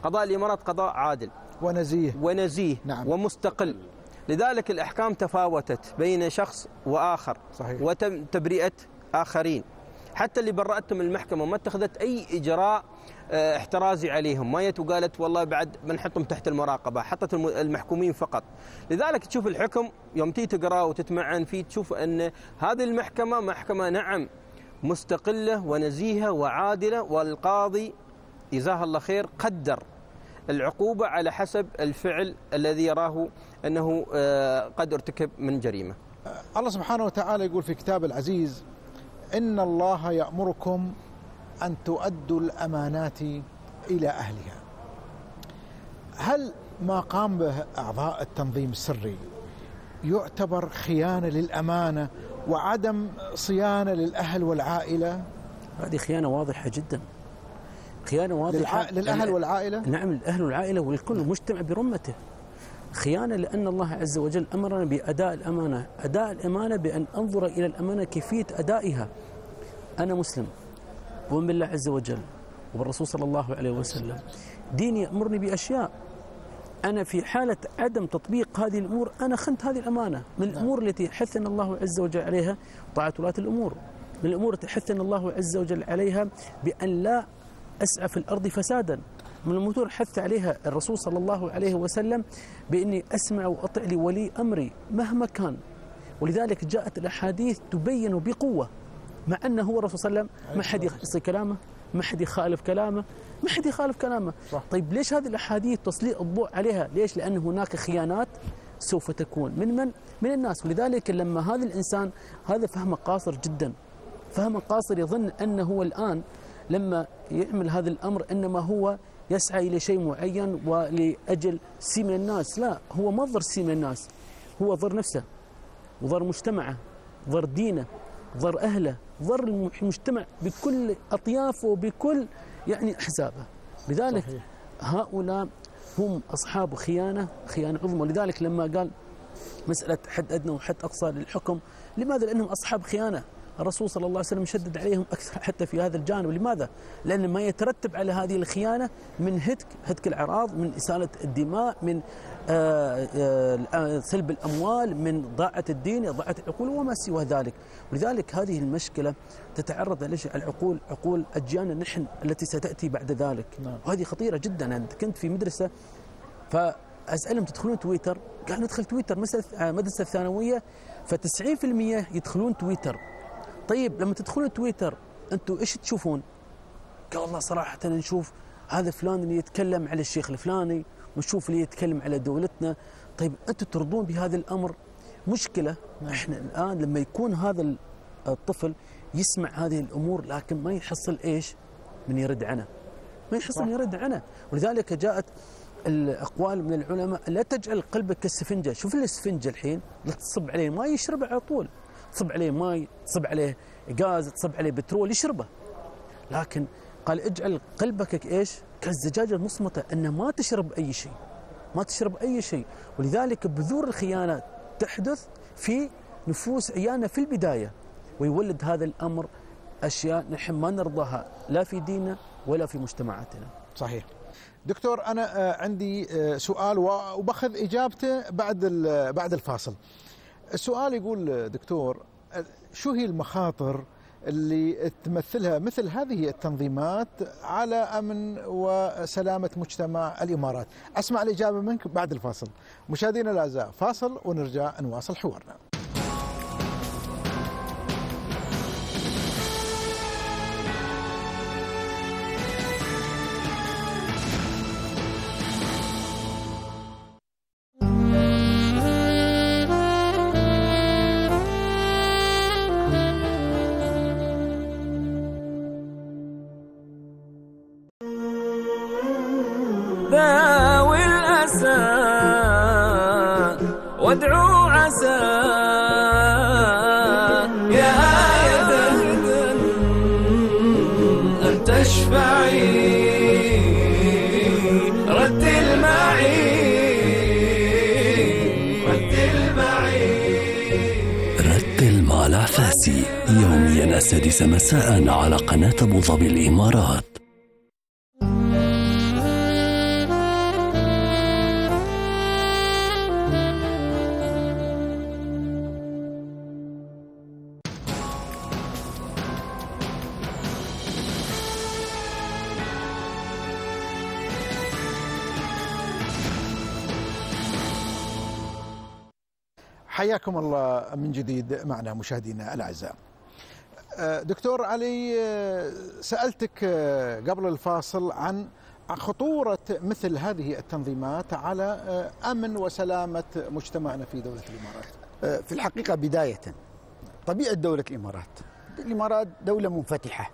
قضاء الإمارات قضاء عادل. ونزيه. ونزيه نعم. ومستقل. لذلك الأحكام تفاوتت بين شخص وآخر. صحيح. وتم تبرئة آخرين. حتى اللي برأتهم المحكمة ما اتخذت أي إجراء آه، احترازي عليهم. ما جت وقالت والله بعد بنحطهم تحت المراقبة حطت الم- المحكومين فقط. لذلك تشوف الحكم يوم تيجي تقراه وتتمعن فيه تشوف أن هذه المحكمة محكمة نعم مستقلة ونزيهة وعادلة والقاضي جزاه الله خير قدر العقوبة على حسب الفعل الذي يراه أنه آه، قد ارتكب من جريمة. الله سبحانه وتعالى يقول في كتاب العزيز إن الله يأمركم أن تؤدوا الأمانات إلى أهلها. هل ما قام به أعضاء التنظيم السري يعتبر خيانة للأمانة وعدم صيانة للأهل والعائلة؟ هذه خيانة واضحة جدا. خيانة واضحة. للع- للأهل والعائلة؟ نعم للأهل والعائلة ولكل المجتمع برمته. خيانة لأن الله عز وجل أمرنا بأداء الأمانة. أداء الأمانة بأن أنظر إلى الأمانة كيفية أدائها. أنا مسلم ومن بالله عز وجل وبالرسول صلى الله عليه وسلم. ديني يأمرني بأشياء. أنا في حالة عدم تطبيق هذه الأمور أنا خنت هذه الأمانة. من الأمور التي حثنا الله عز وجل عليها طاعة ولاة الأمور. من الأمور التي حثنا الله عز وجل عليها بأن لا أسعى في الأرض فسادا. من الأمور حث عليها الرسول صلى الله عليه وسلم بإني أسمع وأطع لولي أمري مهما كان. ولذلك جاءت الأحاديث تبين بقوة مع أنه هو الرسول صلى الله عليه وسلم ما حد يعصي كلامه ما حد يخالف كلامه ما حد يخالف كلامه. صح. طيب ليش هذه الأحاديث تسليط الضوء عليها؟ ليش؟ لأن هناك خيانات سوف تكون. من من؟ من الناس. ولذلك لما هذا الإنسان هذا فهمه قاصر جدا. فهم قاصر يظن أنه هو الآن لما يعمل هذا الأمر إنما هو يسعى إلى شيء معين ولأجل سي من الناس لا هو ما ضر سي من الناس هو ضر نفسه وضر مجتمعه ضر دينه ضر أهله ضر المجتمع بكل أطيافه وبكل يعني أحزابه لذلك صحيح. هؤلاء هم أصحاب خيانة خيانة عظمى ولذلك لما قال مسألة حد أدنى وحد أقصى للحكم لماذا؟ لأنهم أصحاب خيانة الرسول صلى الله عليه وسلم شدد عليهم أكثر حتى في هذا الجانب. لماذا؟ لأن ما يترتب على هذه الخيانة من هتك هتك الأعراض من إسالة الدماء من آه، آه، سلب الأموال من ضاعة الدين ضاعة العقول وما سوى ذلك. ولذلك هذه المشكلة تتعرض ليش؟ العقول عقول أجيالنا نحن التي ستأتي بعد ذلك. نعم. وهذه خطيرة جدا. أنا كنت في مدرسة فأسألهم تدخلون تويتر؟ قال ندخل تويتر. مثلا مدرسة الثانوية ف90% يدخلون تويتر. طيب لما تدخلون تويتر أنتم إيش تشوفون؟ قال والله صراحة نشوف هذا فلان اللي يتكلم على الشيخ الفلاني ونشوف اللي يتكلم على دولتنا. طيب أنتم ترضون بهذا الأمر؟ مشكلة إحنا الآن لما يكون هذا الطفل يسمع هذه الأمور لكن ما يحصل إيش؟ من يرد عنه. ما يحصل من يرد عنه. ولذلك جاءت الأقوال من العلماء لا تجعل قلبك كالسفنجة، شوف الاسفنجه الحين لا تصب عليه ماء يشربه على طول، تصب عليه ماء، تصب عليه غاز، تصب عليه بترول يشربه. لكن قال اجعل قلبك إيش؟ كالزجاجه المصمته إنه ما تشرب أي شيء. ما تشرب أي شيء، ولذلك بذور الخيانة تحدث في نفوس عيالنا في البداية ويولد هذا الأمر أشياء نحن ما نرضاها لا في ديننا ولا في مجتمعاتنا. صحيح. دكتور أنا عندي سؤال وباخذ إجابته بعد بعد الفاصل. السؤال يقول دكتور شو هي المخاطر اللي تمثلها مثل هذه التنظيمات على أمن وسلامة مجتمع الإمارات؟ أسمع الإجابة منك بعد الفاصل. مشاهدينا الأعزاء فاصل ونرجع نواصل حوارنا. مساء على قناة أبو ظبي الإمارات حياكم الله من جديد معنا مشاهدينا الأعزاء. آه، دكتور علي آه، سألتك آه، قبل الفاصل عن خطورة مثل هذه التنظيمات على أمن وسلامة مجتمعنا في دولة الإمارات. آه، في الحقيقة بداية. طبيعة دولة الإمارات. الإمارات دولة منفتحة.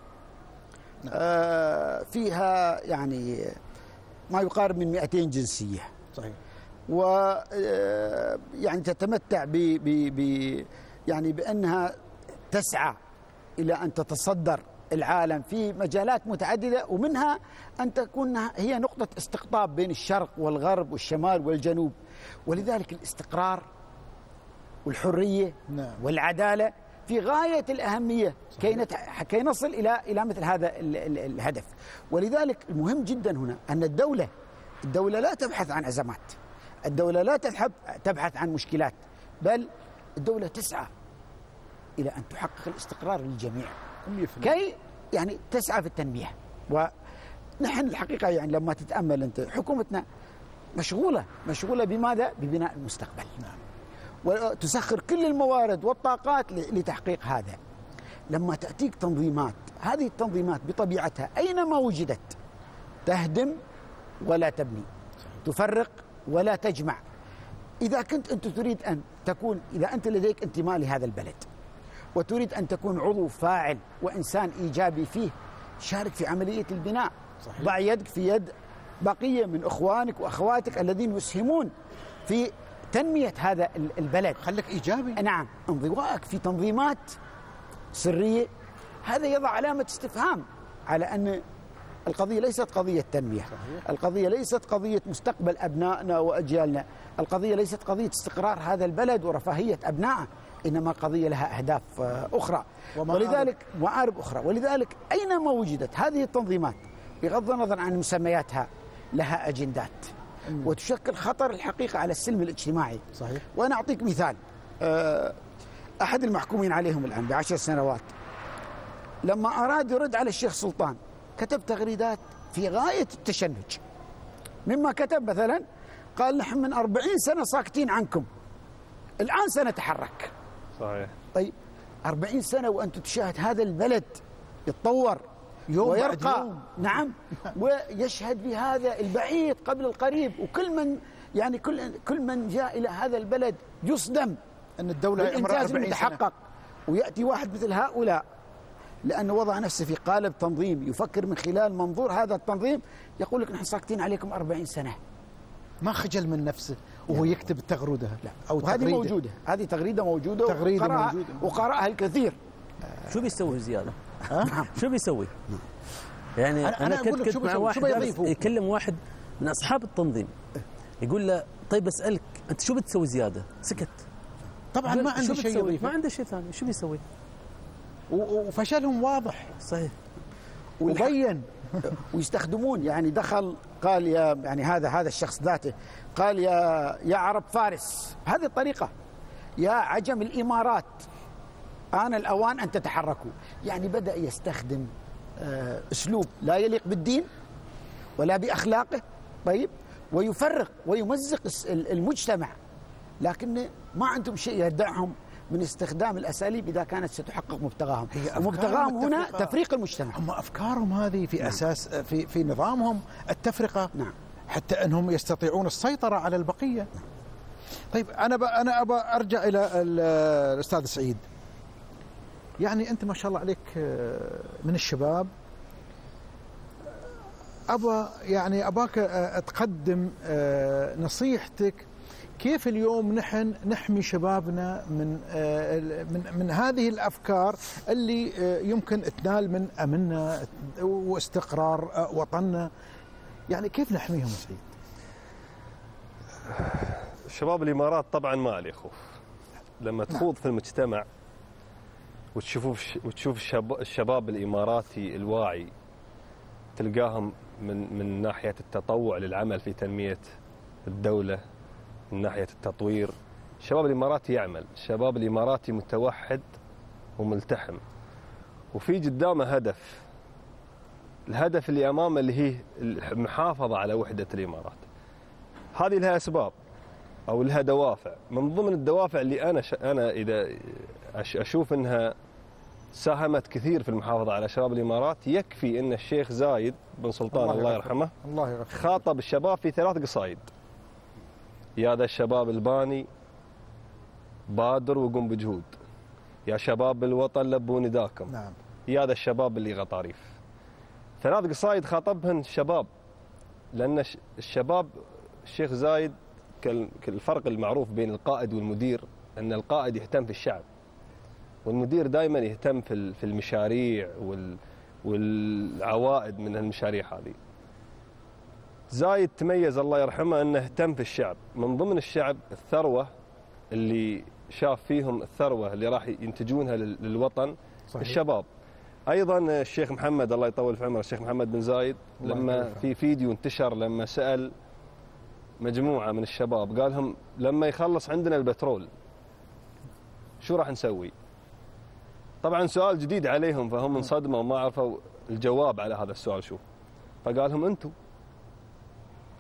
آه، فيها يعني ما يقارب من 200 جنسية. صحيح. و يعني تتمتع ب يعني بأنها تسعى إلى أن تتصدر العالم في مجالات متعددة ومنها أن تكون هي نقطة استقطاب بين الشرق والغرب والشمال والجنوب. ولذلك الاستقرار والحرية نعم. والعدالة في غاية الأهمية كي نت- كي نصل إلى إلى مثل هذا ال ال الهدف. ولذلك المهم جدا هنا أن الدولة الدولة لا تبحث عن أزمات. الدولة لا تبحث عن مشكلات بل الدولة تسعى إلى أن تحقق الاستقرار للجميع. كي يعني تسعى في التنمية. ونحن الحقيقة يعني لما تتأمل أنت حكومتنا مشغولة مشغولة بماذا؟ ببناء المستقبل. نعم. وتسخر كل الموارد والطاقات لتحقيق هذا. لما تأتيك تنظيمات هذه التنظيمات بطبيعتها أينما وجدت تهدم ولا تبني تفرق ولا تجمع. إذا كنت أنت تريد أن تكون إذا أنت لديك انتماء لهذا البلد وتريد أن تكون عضو فاعل وإنسان إيجابي فيه شارك في عملية البناء. صحيح. ضع يدك في يد بقية من إخوانك وأخواتك الذين يسهمون في تنمية هذا ال- البلد. خليك إيجابي. نعم. انضوائك في تنظيمات سرية. هذا يضع علامة استفهام على أن القضية ليست قضية تنمية. صحيح. القضية ليست قضية مستقبل أبنائنا وأجيالنا. القضية ليست قضية استقرار هذا البلد ورفاهية أبنائه. إنما قضية لها أهداف آه، أخرى. ولذلك معارض أخرى. ولذلك أينما وجدت هذه التنظيمات بغض النظر عن مسمياتها لها أجندات. وتشكل خطر الحقيقة على السلم الاجتماعي. صحيح. وأنا أعطيك مثال. آه، أحد المحكومين عليهم الآن بعشر سنوات لما أراد يرد على الشيخ سلطان كتب تغريدات في غاية التشنج. مما كتب مثلا قال نحن من أربعين سنة ساكتين عنكم. الآن سنتحرك. صحيح. طيب أربعين سنة وأنت تشاهد هذا البلد يتطور يوم بعد ويرقى. يوم. نعم. ويشهد بهذا البعيد قبل القريب. وكل من يعني كل كل من جاء إلى هذا البلد يصدم أن الدولة 40 سنة. المتحقق ويأتي واحد مثل هؤلاء لأنه وضع نفسه في قالب تنظيم. يفكر من خلال منظور هذا التنظيم يقول لك نحن ساكتين عليكم أربعين سنة. ما خجل من نفسه. وهو يكتب التغرده لا أو وهذه تغريدة. موجودة هذه تغريدة موجودة تغريدة وقرأها- موجودة. وقرأها الكثير شو بيسوي زيادة؟ شو بيسوي؟ يعني أنا- أنا, أنا كنت كنت شو مع بيسوي؟ واحد؟ يكلم واحد من أصحاب التنظيم يقول له طيب أسألك أنت شو بتسوي زيادة؟ سكت طبعا ما عنده شيء؟ يضيفه ما عنده شيء ثاني شو بيسوي؟ وفشلهم واضح صحيح وبين ويستخدمون يعني دخل قال يا يعني هذا هذا الشخص ذاته قال يا يا عرب فارس هذه الطريقة. يا عجم الإمارات آن الأوان أن تتحركوا. يعني بدأ يستخدم آه، أسلوب لا يليق بالدين ولا بأخلاقه طيب ويفرق ويمزق المجتمع. لكن ما عندهم شيء يدعهم من استخدام الأساليب إذا كانت ستحقق مبتغاهم. ومبتغاهم هنا. تفريق المجتمع. هم أفكارهم هذه في أساس في في نظامهم التفرقة. نعم. حتى أنهم يستطيعون السيطرة على البقية. طيب أنا. أنا ابى أرجع إلى ال- الأستاذ سعيد. يعني أنت ما شاء الله عليك آه، من الشباب. ابى يعني اباك آه، تقدم آه، نصيحتك كيف اليوم نحن نحمي شبابنا من من من هذه الأفكار اللي يمكن تنال من أمننا واستقرار وطننا. يعني كيف نحميهم سعيد؟ شباب الإمارات طبعا ما عليه خوف. لما تخوض في المجتمع وتشوف وتشوف الشب- الشباب الإماراتي الواعي تلقاهم من من ناحية التطوع للعمل في تنمية الدولة من ناحية التطوير. الشباب الإماراتي يعمل. الشباب الإماراتي متوحد وملتحم. وفي قدامه هدف. الهدف اللي أمامه اللي هي المحافظة على وحدة الإمارات. هذه لها أسباب أو لها دوافع. من ضمن الدوافع اللي أنا ش... أنا إذا. أشوف إنها ساهمت كثير في المحافظة على شباب الإمارات يكفي إن الشيخ زايد بن سلطان الله, الله يرحمه. الله يغفر خاطب الشباب في ثلاث قصايد. يا ذا الشباب الباني بادر وقم بجهود يا شباب الوطن لبوا نداكم نعم. يا ذا الشباب اللي غطاريف. ثلاث قصايد خاطبهن الشباب لأن الش- الشباب الشيخ زايد كال- كالفرق المعروف بين القائد والمدير أن القائد يهتم في الشعب والمدير دائما يهتم في ال- في المشاريع وال والعوائد من المشاريع هذه. زايد تميز الله يرحمه أنه اهتم في الشعب. من ضمن الشعب الثروة اللي شاف فيهم الثروة اللي راح ينتجونها لل- للوطن صحيح. الشباب. أيضا الشيخ محمد الله يطول في عمره الشيخ محمد بن زايد الله لما في في فيديو انتشر لما سأل مجموعة من الشباب قال لهم لما يخلص عندنا البترول شو راح نسوي؟ طبعا سؤال جديد عليهم فهم انصدموا وما عرفوا الجواب على هذا السؤال شو فقال لهم أنتم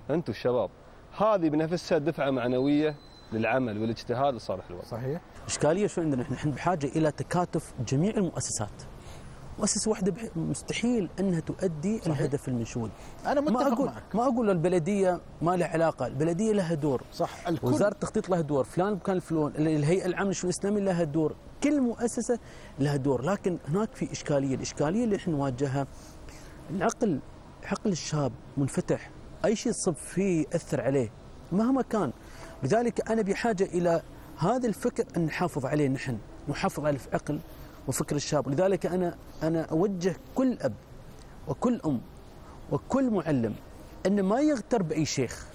أنتم الشباب هذه بنفسها دفعة معنوية للعمل والاجتهاد لصالح الوطن صحيح إشكالية شو عندنا؟ إحنا بحاجة إلى تكاتف جميع المؤسسات. مؤسسه واحدة مستحيل أنها تؤدي صحيح. الهدف المنشود. أنا ما متفق أقول معك ما أقول البلدية ما لها علاقة، البلدية لها دور. صح الكل وزارة التخطيط لها دور، فلان كان فلون، الهيئة العامة للشؤون الإسلامية لها دور، كل مؤسسة لها دور، لكن هناك في إشكالية، الإشكالية اللي إحنا نواجهها العقل عقل الشاب منفتح، أي شيء تصب فيه يأثر عليه مهما كان، لذلك أنا بحاجة إلى هذا الفكر أن نحافظ عليه نحن، نحافظ على عقل وفكر الشاب، لذلك أنا أنا أوجه كل أب وكل أم وكل معلم أن ما يغتر بأي شيخ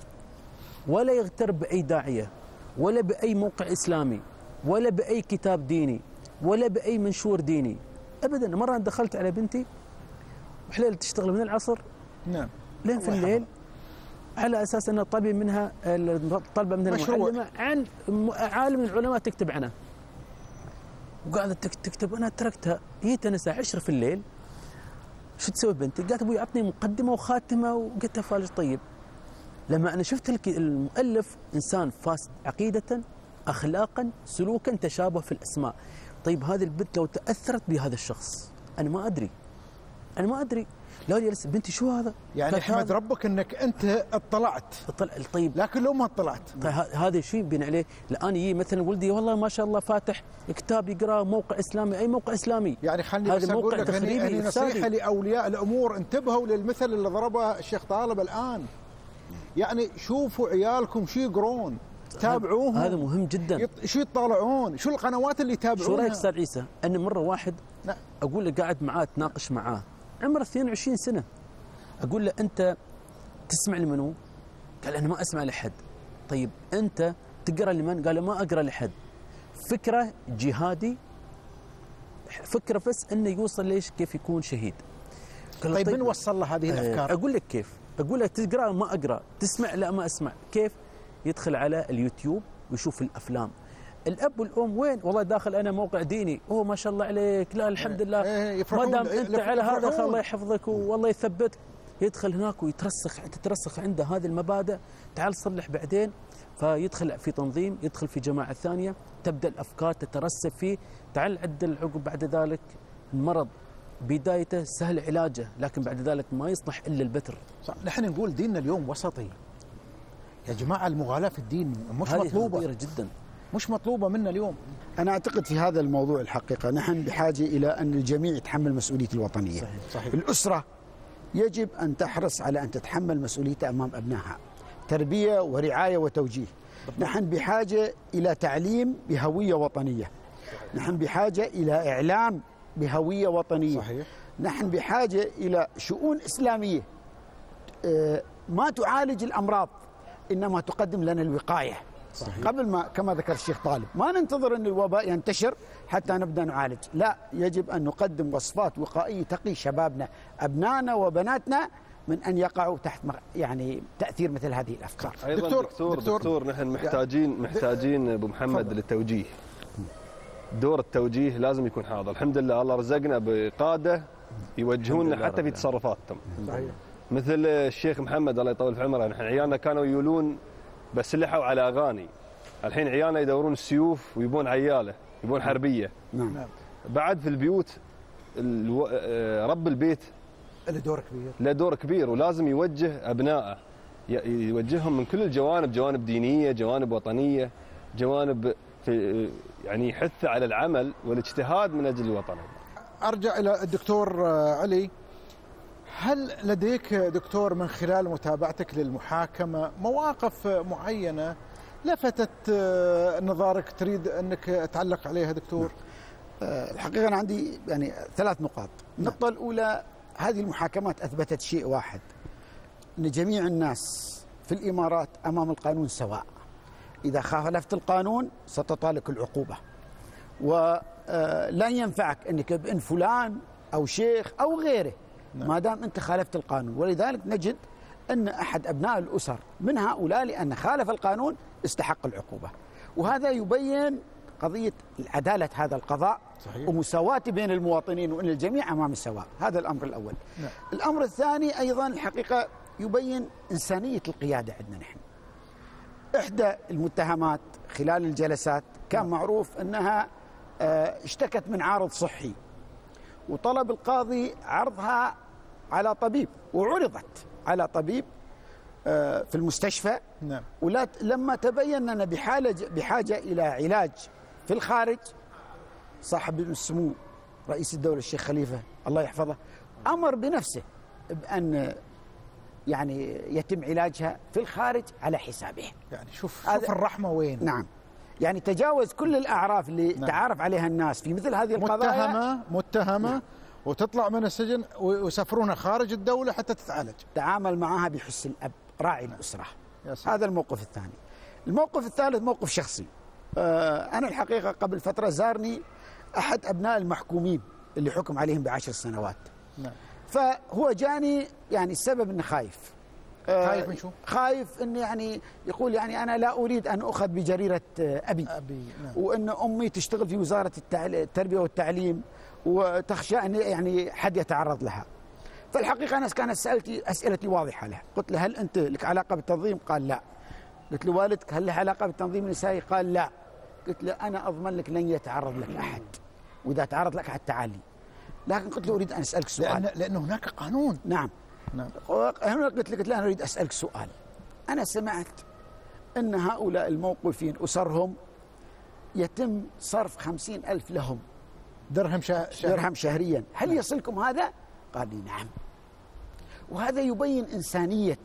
ولا يغتر بأي داعية ولا بأي موقع إسلامي ولا بأي كتاب ديني ولا بأي منشور ديني ابدا. مرة أنا دخلت على بنتي وحليل تشتغل من العصر؟ نعم. لين في الليل على أساس أنها طلبي منها طلبه من مشروع. المعلمه عن عالم من العلماء تكتب عنه وقاعده تك- تكتب أنا تركتها. جيت أنا الساعة 10 في الليل. شو تسوي بنتي؟ قالت أبوي عطني مقدمة وخاتمة وقلت فالج طيب. لما أنا شفت المؤلف إنسان فاسد عقيدة اخلاقا سلوكا تشابه في الأسماء. طيب هذه البنت لو تأثرت بهذا الشخص أنا ما أدري. أنا ما أدري. لا جلس بنتي شو هذا؟ يعني احمد هذا. ربك إنك أنت اطلعت طلع طيب لكن لو ما اطلعت طيب هذا شيء بين عليه الان يجي مثلا ولدي والله ما شاء الله فاتح كتاب يقرأ موقع إسلامي أي موقع إسلامي يعني خليني بس أقول لك هني نصيحة. لأولياء الأمور انتبهوا للمثل اللي ضربه الشيخ طالب الآن يعني شوفوا عيالكم شو يقرون تابعوهم هذا مهم جدا يط- شو يطالعون شو القنوات اللي يتابعونها شو رأيك أستاذ عيسى؟ ان مرة واحد نعم. أقول له قاعد معاه اتناقش معاه عمره 22 سنة. أقول له أنت تسمع لمنو؟ قال أنا ما أسمع لحد. طيب أنت تقرأ لمن؟ قال ما أقرأ لحد. فكرة جهادي فكرة بس إنه يوصل ليش كيف يكون شهيد. قال له طيب من وصل له هذه آه، الأفكار؟ أقول لك كيف. أقول لك تقرأ ما أقرأ تسمع لا ما أسمع. كيف؟ يدخل على اليوتيوب ويشوف الأفلام. الأب والأم وين؟ والله داخل أنا موقع ديني. أوه ما شاء الله عليك. لا الحمد لله إيه، ما يفرحون- دام أنت. على هذا الله يحفظك والله يثبتك يدخل هناك ويترسخ تترسخ عنده هذه المبادئ. تعال صلح بعدين. فيدخل في تنظيم يدخل في جماعة ثانية. تبدأ الأفكار تترسب فيه. تعال عدل عقب بعد ذلك. المرض بدايته سهل علاجه لكن بعد ذلك ما يصلح إلا البتر. صح نحن نقول ديننا اليوم وسطي. يا جماعة المغالاة في الدين مش مطلوبة. خطيرة جدا. مش مطلوبة منا اليوم. أنا أعتقد في هذا الموضوع الحقيقة نحن بحاجة إلى أن الجميع يتحمل مسؤولية الوطنية. صحيح صحيح. الأسرة يجب أن تحرص على أن تتحمل مسؤوليتها أمام أبنائها. تربية ورعاية وتوجيه. نحن بحاجة إلى تعليم بهوية وطنية. نحن بحاجة إلى إعلام بهوية وطنية. صحيح. نحن بحاجة إلى شؤون إسلامية. آه، ما تعالج الأمراض إنما تقدم لنا الوقاية. صحيح. قبل ما كما ذكر الشيخ طالب ما ننتظر أن الوباء ينتشر حتى نبدأ نعالج. لا يجب أن نقدم وصفات وقائية تقي شبابنا أبنائنا وبناتنا من أن يقعوا تحت يعني تأثير مثل هذه الأفكار. أيضا دكتور دكتور, دكتور, دكتور نحن محتاجين محتاجين أبو محمد تفضل. للتوجيه. دور التوجيه لازم يكون حاضر. الحمد لله الله رزقنا بقادة يوجهوننا حتى في تصرفاتهم. صحيح. مثل الشيخ محمد الله يطول في عمره نحن عيالنا كانوا يولون باسلحه وعلى أغاني. الحين عيالنا يدورون السيوف ويبون عياله يبون حربية. نعم. بعد في البيوت ألو... آه، رب البيت له دور كبير. له دور كبير ولازم يوجه أبنائه. يوجههم من كل الجوانب جوانب دينية جوانب وطنية جوانب في يعني يحث على العمل والاجتهاد من أجل الوطن. أرجع إلى الدكتور آه، علي. هل لديك دكتور من خلال متابعتك للمحاكمة مواقف معينة لفتت آه، نظرك تريد أنك تعلق عليها دكتور؟ آه، الحقيقة أنا عندي يعني ثلاث نقاط. النقطة الأولى هذه المحاكمات أثبتت شيء واحد أن جميع الناس في الإمارات أمام القانون سواء. إذا خالفت القانون ستطالك العقوبة. ولا ينفعك أنك بإن فلان أو شيخ أو غيره. ما دام أنت خالفت القانون. ولذلك نجد أن أحد أبناء الأسر من هؤلاء لأن خالف القانون استحق العقوبة. وهذا يبين قضية عدالة هذا القضاء صحيح. ومساواته بين المواطنين وأن الجميع أمام السواء. هذا الأمر الأول. نعم. الأمر الثاني أيضا الحقيقة يبين إنسانية القيادة عندنا نحن. إحدى المتهمات خلال الجلسات كان معروف أنها آه، اشتكت من عارض صحي. وطلب القاضي عرضها على طبيب وعرضت على طبيب آه، في المستشفى. نعم. ولا لما تبين أن بحاجة بحاجة إلى علاج في الخارج صاحب السمو رئيس الدولة الشيخ خليفة الله يحفظه أمر بنفسه بأن يعني يتم علاجها في الخارج على حسابه. يعني شوف شوف الرحمة وين. نعم. يعني تجاوز كل الأعراف اللي نعم. تعارف عليها الناس في مثل هذه القضايا. متهمة متهمة نعم. وتطلع من السجن ويسافرونها خارج الدولة حتى تتعالج. تعامل معها بحس الأب راعي الأسرة. يا سلام. هذا الموقف الثاني. الموقف الثالث موقف شخصي. آه، أنا الحقيقة قبل فترة زارني أحد أبناء المحكومين اللي حكم عليهم بعشر سنوات. نعم. فهو جاني يعني السبب إنه خايف. خايف من شو؟ خايف انه يعني يقول يعني أنا لا أريد أن أخذ بجريرة آه، أبي أبي نعم. وإن أمي تشتغل في وزارة التربية والتعليم وتخشى أن يعني حد يتعرض لها. فالحقيقة أنا كانت سألتي أسئلتي واضحة له، قلت له هل أنت لك علاقة بالتنظيم؟ قال لا. قلت له والدك هل له علاقة بالتنظيم النسائي؟ قال لا. قلت له أنا أضمن لك لن يتعرض لك أحد. وإذا تعرض لك احد تعالي. لكن قلت له أريد أن أسألك سؤال. لأن لأنه هناك قانون نعم نعم. هنا قلت لك أنا أريد أسألك سؤال. أنا سمعت أن هؤلاء الموقوفين أسرهم يتم صرف خمسين ألف لهم. درهم شا... شا... درهم شهريا. هل يصلكم هذا؟ قال لي نعم. وهذا يبين إنسانية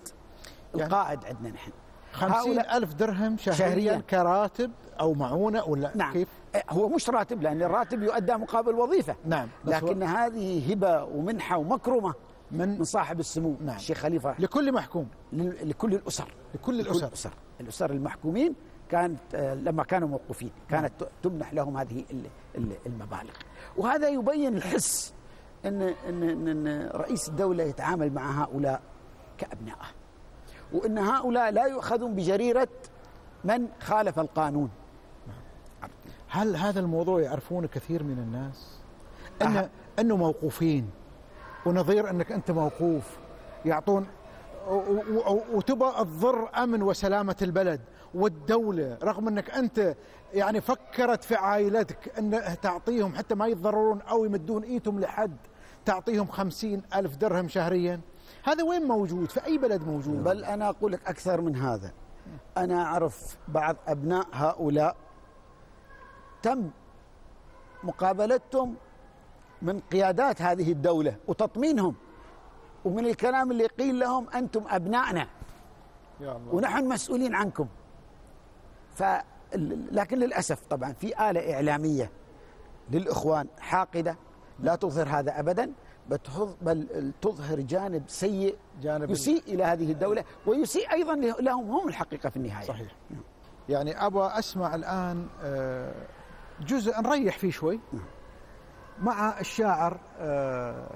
القائد عندنا نحن. خمسين ألف درهم شهريا, شهرياً. كراتب أو معونة ولا نعم. كيف؟ هو مش راتب لأن الراتب يؤدى مقابل وظيفة. نعم لكن هو- هذه هبة ومنحة ومكرمة. من من صاحب السمو. نعم. الشيخ خليفة. لكل محكوم. لل- لكل الأسر. لكل الأسر. الأسر. المحكومين كانت آه، لما كانوا موقوفين. كانت تمنح لهم هذه ال- ال- المبالغ. وهذا يبين الحس ان ان ان, إن رئيس الدولة يتعامل مع هؤلاء كأبنائه. وإن هؤلاء لا يؤخذون بجريرة من خالف القانون. هل هذا الموضوع يعرفونه كثير من الناس؟ أن أنه موقوفين. ونظير أنك أنت موقوف. يعطون و- و- و- وتبغى تضر أمن وسلامة البلد والدولة رغم أنك أنت يعني فكرت في عائلتك أن تعطيهم حتى ما يتضررون أو يمدون إيتهم لحد تعطيهم خمسين ألف درهم شهريا. هذا وين موجود؟ في أي بلد موجود؟ بل أنا أقول لك أكثر من هذا. أنا أعرف بعض أبناء هؤلاء تم مقابلتهم من قيادات هذه الدولة وتطمينهم. ومن الكلام اللي قيل لهم أنتم أبنائنا. يا الله. ونحن مسؤولين عنكم. ف لكن للأسف طبعا في آلة إعلامية للإخوان حاقدة. لا تظهر هذا ابدا بتظ- بل تظهر جانب سيء جانب يسيء إلى هذه الدولة ويسيء أيضا له- لهم هم الحقيقة في النهاية. صحيح. يعني أبغى أسمع الآن آه، جزء نريح فيه شوي. مع الشاعر آه،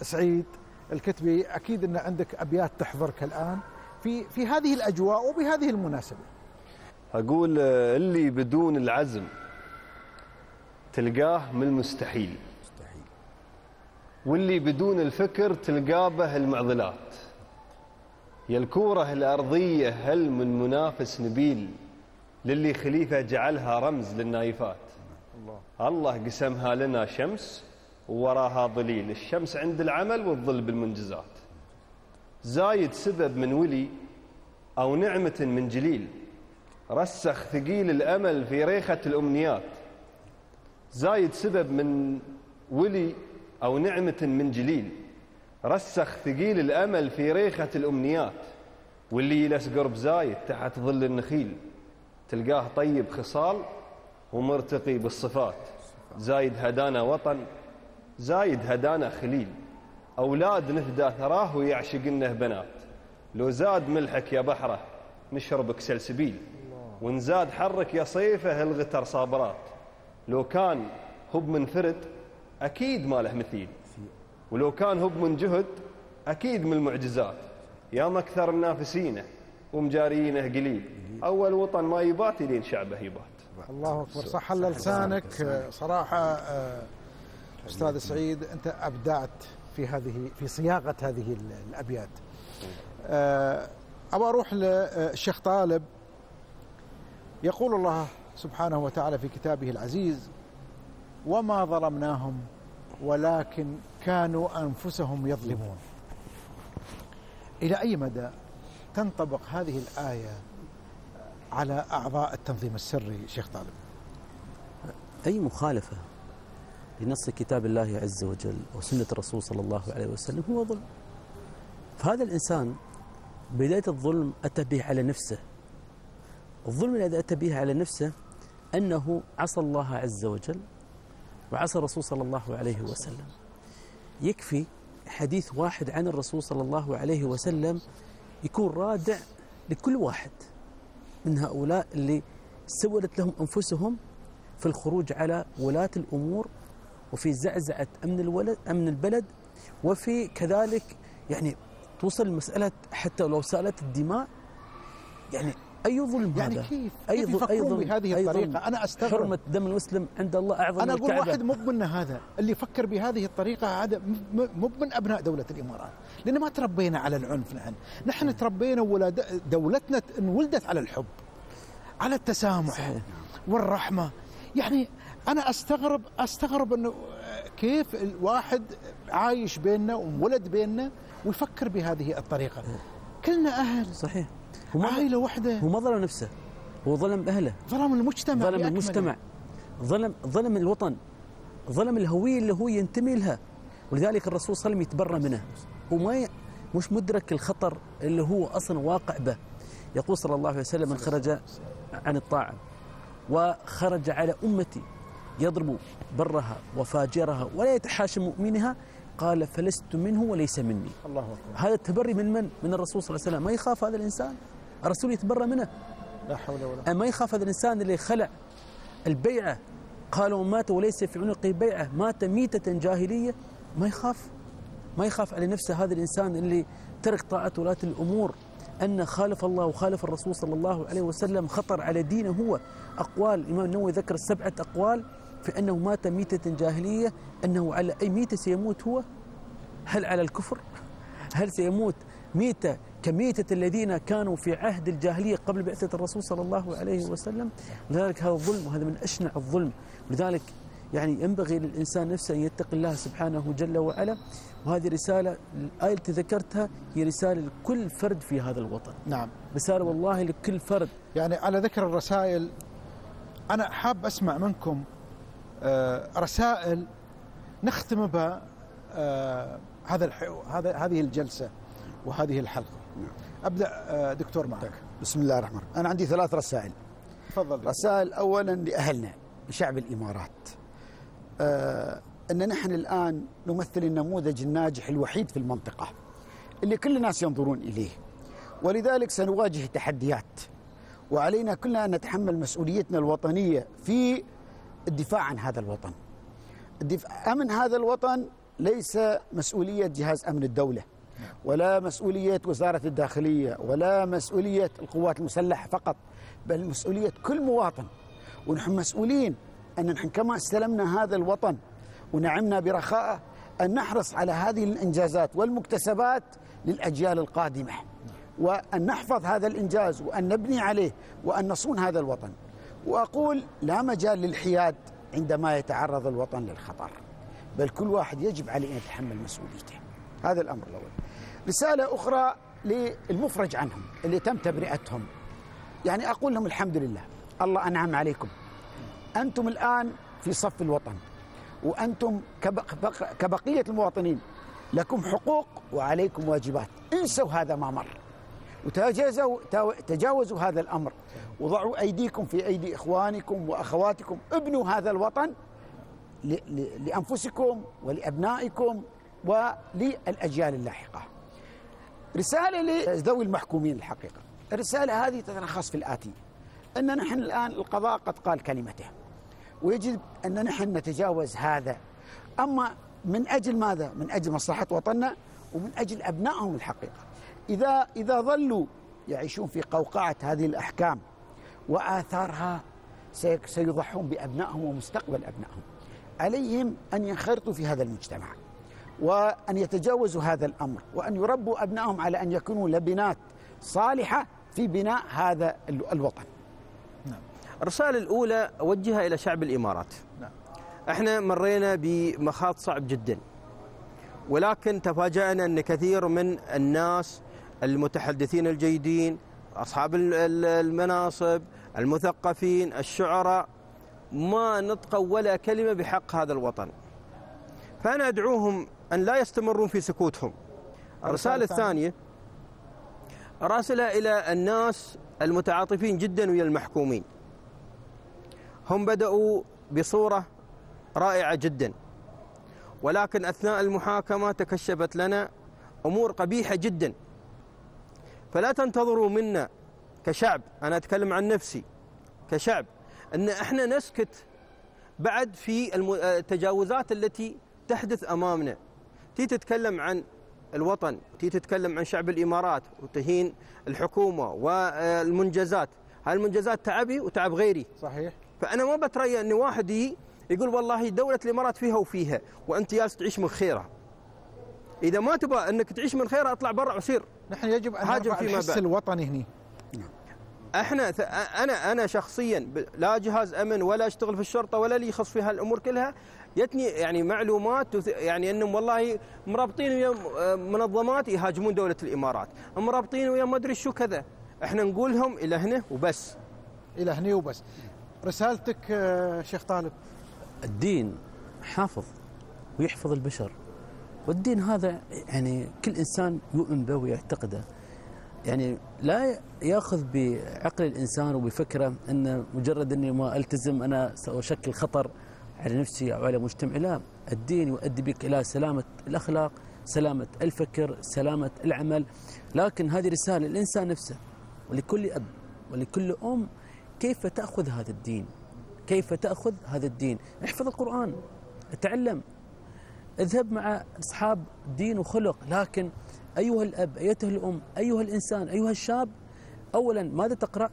سعيد الكتبي أكيد إن عندك أبيات تحضرك الآن في في هذه الأجواء وبهذه المناسبة. أقول آه، اللي بدون العزم تلقاه من المستحيل. واللي بدون الفكر تلقاه به المعضلات. يا الكورة الأرضية هل من منافس نبيل للي خليفة جعلها رمز للنايفات؟ الله. الله قسمها لنا شمس ووراها ظليل. الشمس عند العمل والظل بالمنجزات. زايد سبب من ولي أو نعمة من جليل. رسخ ثقيل الأمل في ريخة الأمنيات. زايد سبب من ولي أو نعمة من جليل. رسخ ثقيل الأمل في ريخة الأمنيات. واللي يلس قرب زايد تحت ظل النخيل. تلقاه طيب خصال ومرتقي بالصفات. زايد هدانا وطن زايد هدانا خليل. أولاد نفدى ثراه ويعشق إنه بنات. لو زاد ملحك يا بحره نشربك سلسبيل. ونزاد حرك يا صيفه الغتر صابرات. لو كان هب من فرد أكيد ما له مثيل. ولو كان هب من جهد أكيد من المعجزات. يا مكثر منافسينه ومجاريينه قليل. أول وطن ما يبات لين شعبه يبات. الله أكبر. صح لسانك؟ آه، صراحة آه، أستاذ سعيد أنت أبدعت في هذه في صياغة هذه ال- الأبيات. آه، ابى أروح للشيخ طالب. يقول الله سبحانه وتعالى في كتابه العزيز وما ظلمناهم ولكن كانوا أنفسهم يظلمون. إلى أي مدى تنطبق هذه الآية على أعضاء التنظيم السري شيخ طالب. أي مخالفة لنص كتاب الله عز وجل وسنة الرسول صلى الله عليه وسلم هو ظلم. فهذا الإنسان بداية الظلم أتى به على نفسه. الظلم الذي أتى به على نفسه أنه عصى الله عز وجل وعصى الرسول صلى الله عليه وسلم. يكفي حديث واحد عن الرسول صلى الله عليه وسلم يكون رادع لكل واحد. من هؤلاء اللي سولت لهم أنفسهم في الخروج على ولاة الأمور وفي زعزعة أمن الولد أمن البلد وفي كذلك يعني توصل مسألة حتى لو سألت الدماء. يعني أي ظلم يعني هذا؟ كيف؟ أي كيف يفكرون بهذه ظلم. أنا أستغرب. حرمة دم المسلم عند الله أعظم أقول الكعبة. واحد مو منا هذا اللي يفكر بهذه الطريقة هذا مو من أبناء دولة الإمارات. لأن ما تربينا على العنف نحن. نحن تربينا ولاد دولتنا انولدت على الحب على التسامح والرحمة. يعني أنا أستغرب أستغرب إنه كيف الواحد عايش بيننا ومولد بيننا ويفكر بهذه الطريقة. كلنا أهل. صحيح. عائلة واحدة هو ما ظلم نفسه. هو ظلم أهله. ظلم المجتمع ظلم. المجتمع. ظلم ظلم الوطن. ظلم الهوية اللي هو ينتمي لها. ولذلك الرسول صلى الله عليه وسلم يتبرى منه. وما ي... مش مدرك الخطر اللي هو أصلا واقع به. يقول صلى الله عليه وسلم من خرج عن الطاعة. وخرج على أمتي. يضرب برها وفاجرها ولا يتحاشى مؤمنها. قال فلست منه وليس مني. الله أكبر. هذا التبري من من؟ من الرسول صلى الله عليه وسلم. ما يخاف هذا الإنسان؟ الرسول يتبرى منه. لا حول ولا ما يخاف هذا الإنسان اللي خلع البيعة قال ومات وليس في عنقه بيعة مات ميتة جاهلية ما يخاف. ما يخاف على نفسه هذا الإنسان اللي ترك طاعة ولاة الأمور. أن خالف الله وخالف الرسول صلى الله عليه وسلم خطر على دينه هو. أقوال الإمام النووي ذكر سبعة أقوال في أنه مات ميتة جاهلية أنه على أي ميتة سيموت هو؟ هل على الكفر؟ هل سيموت ميتة كميتة الذين كانوا في عهد الجاهلية قبل بعثة الرسول صلى الله عليه وسلم. لذلك هذا الظلم وهذا من أشنع الظلم. لذلك يعني ينبغي للإنسان نفسه أن يتقي الله سبحانه جل وعلا. وهذه رسالة الآية التي ذكرتها هي رسالة لكل فرد في هذا الوطن. نعم. رسالة والله لكل فرد. يعني على ذكر الرسائل أنا حاب أسمع منكم آه، رسائل نختم بها آه،. هذا هذه الجلسة وهذه الحلقة. أبدأ آه، دكتور معك. بسم الله الرحمن الرحيم. أنا عندي ثلاث رسائل. تفضل رسائل أولا لأهلنا لشعب الإمارات. آه أن نحن الآن نمثل النموذج الناجح الوحيد في المنطقة اللي كل الناس ينظرون إليه. ولذلك سنواجه تحديات وعلينا كلنا أن نتحمل مسؤوليتنا الوطنية في الدفاع عن هذا الوطن. الدفاع أمن هذا الوطن ليس مسؤولية جهاز أمن الدولة. ولا مسؤولية وزارة الداخلية ولا مسؤولية القوات المسلحة فقط بل مسؤولية كل مواطن. ونحن مسؤولين أن نحن كما استلمنا هذا الوطن ونعمنا برخائه أن نحرص على هذه الإنجازات والمكتسبات للأجيال القادمة. وأن نحفظ هذا الإنجاز وأن نبني عليه وأن نصون هذا الوطن. وأقول لا مجال للحياد عندما يتعرض الوطن للخطر بل كل واحد يجب عليه أن يتحمل مسؤوليته. هذا الأمر الأول. رسالة أخرى للمفرج عنهم اللي تم تبرئتهم. يعني أقول لهم الحمد لله الله أنعم عليكم. أنتم الآن في صف الوطن وأنتم كبق- كبقية المواطنين لكم حقوق وعليكم واجبات. انسوا هذا ما مر وتجاوزوا تجاوزوا هذا الأمر. وضعوا أيديكم في أيدي إخوانكم وأخواتكم ابنوا هذا الوطن لأنفسكم ولأبنائكم وللأجيال اللاحقة. رسالة لذوي المحكومين الحقيقة. الرسالة هذه تتلخص في الآتي. أن نحن الآن القضاء قد قال كلمته. ويجب أن نحن نتجاوز هذا. أما من أجل ماذا؟ من أجل مصلحة وطننا ومن أجل أبنائهم الحقيقة. إذا إذا ظلوا يعيشون في قوقعة هذه الأحكام وآثارها سي- سيضحون بأبنائهم ومستقبل أبنائهم. عليهم أن ينخرطوا في هذا المجتمع. وأن يتجاوزوا هذا الأمر وأن يربوا أبنائهم على أن يكونوا لبنات صالحة في بناء هذا ال- الوطن. الرسالة الأولى أوجهها إلى شعب الإمارات. نعم. إحنا مرينا بمخاض صعب جدا. ولكن تفاجأنا أن كثير من الناس المتحدثين الجيدين أصحاب ال- ال- المناصب المثقفين الشعراء ما نطقوا ولا كلمة بحق هذا الوطن. فأنا أدعوهم أن لا يستمرون في سكوتهم. الرسالة الثانية راسلة إلى الناس المتعاطفين جدا ويا المحكومين. هم بدأوا بصورة رائعة جدا. ولكن أثناء المحاكمة تكشفت لنا أمور قبيحة جدا. فلا تنتظروا منا كشعب. أنا أتكلم عن نفسي كشعب. أن إحنا نسكت بعد في الم- التجاوزات التي تحدث أمامنا. تي تتكلم عن الوطن تي تتكلم عن شعب الإمارات وتهين الحكومة والمنجزات. هاي المنجزات تعبي وتعب غيري؟ صحيح. فأنا ما بتريا أن واحد يقول والله دولة الإمارات فيها وفيها وأنت جالس تعيش من خيرها. إذا ما تبغى أنك تعيش من خيرها اطلع برا وسير. نحن يجب أن نرفع الحس بعد. الوطني هنا إحنا ث- أنا أنا شخصيا لا جهاز أمن ولا اشتغل في الشرطة ولا لي يخص في هالامور كلها. جتني يعني معلومات يعني انهم والله مرابطين ويا آه منظمات يهاجمون دولة الإمارات، مرابطين ويا ما أدري شو كذا، إحنا نقولهم إلى هنا وبس. إلى هنا وبس. رسالتك آه، شيخ طالب. الدين حافظ ويحفظ البشر. والدين هذا يعني كل إنسان يؤمن به ويعتقده. يعني لا يأخذ بعقل الإنسان وبفكره إن مجرد إني ما ألتزم أنا سأشكل خطر. على نفسي أو على مجتمعي. لا الدين يؤدي بك إلى سلامة الأخلاق سلامة الفكر سلامة العمل. لكن هذه رسالة للإنسان نفسه ولكل أب ولكل أم كيف تأخذ هذا الدين؟ كيف تأخذ هذا الدين؟ احفظ القرآن تعلم اذهب مع أصحاب دين وخلق. لكن أيها الأب أيتها الأم أيها الإنسان أيها الشاب اولا ماذا تقرأ؟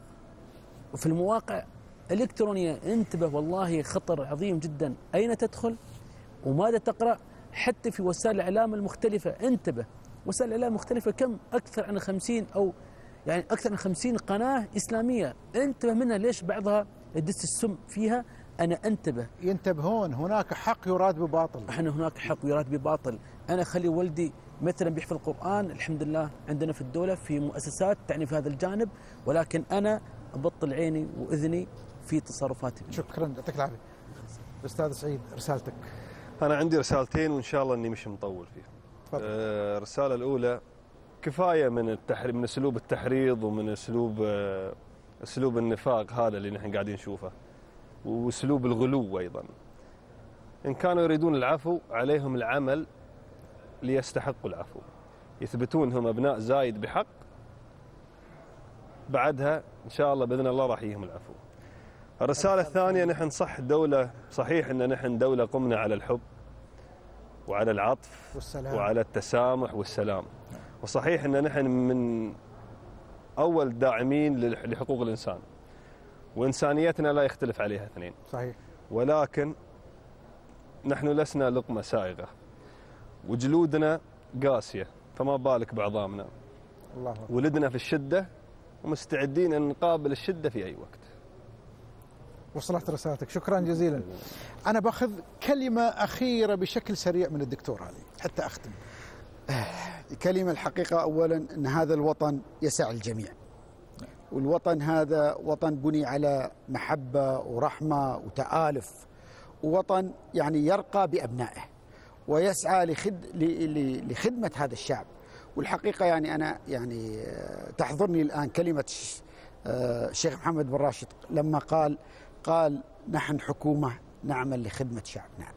وفي المواقع الالكترونيه انتبه والله خطر عظيم جدا. أين تدخل؟ وماذا تقرأ؟ حتى في وسائل الإعلام المختلفة. انتبه. وسائل الإعلام المختلفة كم؟ أكثر عن 50 أو يعني أكثر من 50 قناة إسلامية. انتبه منها. ليش بعضها يدس السم فيها؟ أنا انتبه. ينتبهون. هناك حق يراد بباطل. أحنا هناك حق يراد بباطل. أنا اخلي ولدي مثلا بيحفظ القرآن. الحمد لله عندنا في الدولة في مؤسسات تعني في هذا الجانب. ولكن أنا أبطل عيني وأذني في تصرفاتي. شكرا يعطيك العافية. أستاذ سعيد رسالتك. أنا عندي رسالتين وإن شاء الله إني مش مطول فيها. آه، الرسالة الأولى كفاية من التحريض من أسلوب التحريض ومن أسلوب آه، أسلوب النفاق هذا اللي نحن قاعدين نشوفه وأسلوب الغلو أيضا. إن كانوا يريدون العفو عليهم العمل ليستحقوا العفو. يثبتون هم أبناء زايد بحق بعدها إن شاء الله بإذن الله راح يجيهم العفو. الرساله الثانية نحن صح دوله صحيح إن نحن دولة قمنا على الحب وعلى العطف والسلام. وعلى التسامح والسلام. وصحيح إن نحن من أول داعمين للح- لحقوق الإنسان. وإنسانيتنا لا يختلف عليها اثنين. صحيح ولكن نحن لسنا لقمة سائغة. وجلودنا قاسية فما بالك بعظامنا. الله. ولدنا في الشدة ومستعدين أن نقابل الشدة في أي وقت. وصلت رسالتك. شكرا جزيلا. أنا بأخذ كلمة أخيرة بشكل سريع من الدكتور علي حتى أختم. كلمة الحقيقة أولا أن هذا الوطن يسع الجميع. والوطن هذا وطن بني على محبة ورحمة وتآلف. ووطن يعني يرقى بأبنائه ويسعى لخد لخدمة هذا الشعب. والحقيقة يعني أنا يعني آه، تحضرني الآن كلمة آه، الشيخ محمد بن راشد لما قال قال نحن حكومة نعمل لخدمة شعبنا.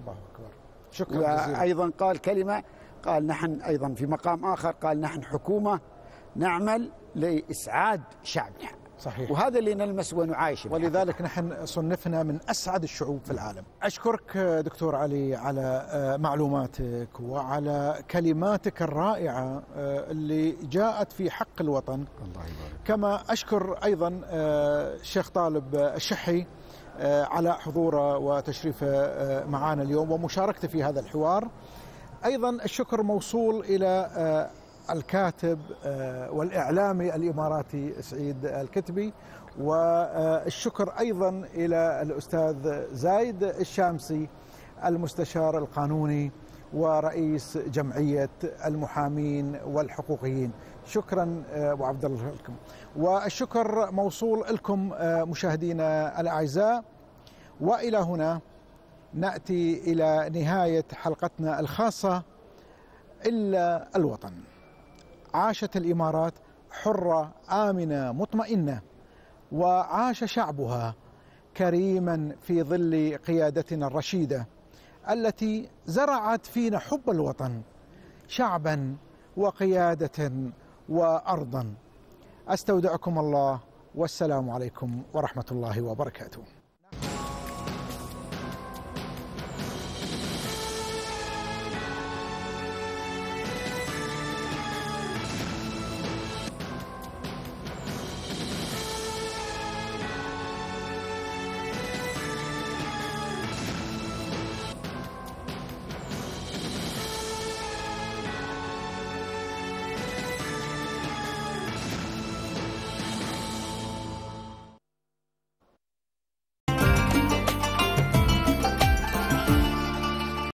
الله أكبر. شكرا جزيلا. وأيضا قال كلمة قال نحن أيضا في مقام آخر قال نحن حكومة نعمل لإسعاد شعبنا. صحيح وهذا اللي نلمس ونعايش به. ولذلك نحن صنفنا من أسعد الشعوب في العالم. أشكرك دكتور علي على آه، معلوماتك وعلى كلماتك الرائعة آه، اللي جاءت في حق الوطن. الله يبارك كما أشكر أيضا آه، الشيخ طالب الشحي على حضوره وتشريفه معنا اليوم ومشاركته في هذا الحوار. أيضا الشكر موصول إلى الكاتب آه، والإعلامي الإماراتي سعيد الكتبي. والشكر أيضا إلى الأستاذ زايد الشامسي المستشار القانوني ورئيس جمعية المحامين والحقوقيين. شكرا آه، أبو عبد الله لكم. والشكر موصول لكم آه، مشاهدينا الأعزاء. وإلى هنا نأتي إلى نهاية حلقتنا الخاصة إلا الوطن. عاشت الإمارات حرة آمنة مطمئنة وعاش شعبها كريما في ظل قيادتنا الرشيدة التي زرعت فينا حب الوطن شعبا وقيادة وارضا. أستودعكم الله والسلام عليكم ورحمة الله وبركاته.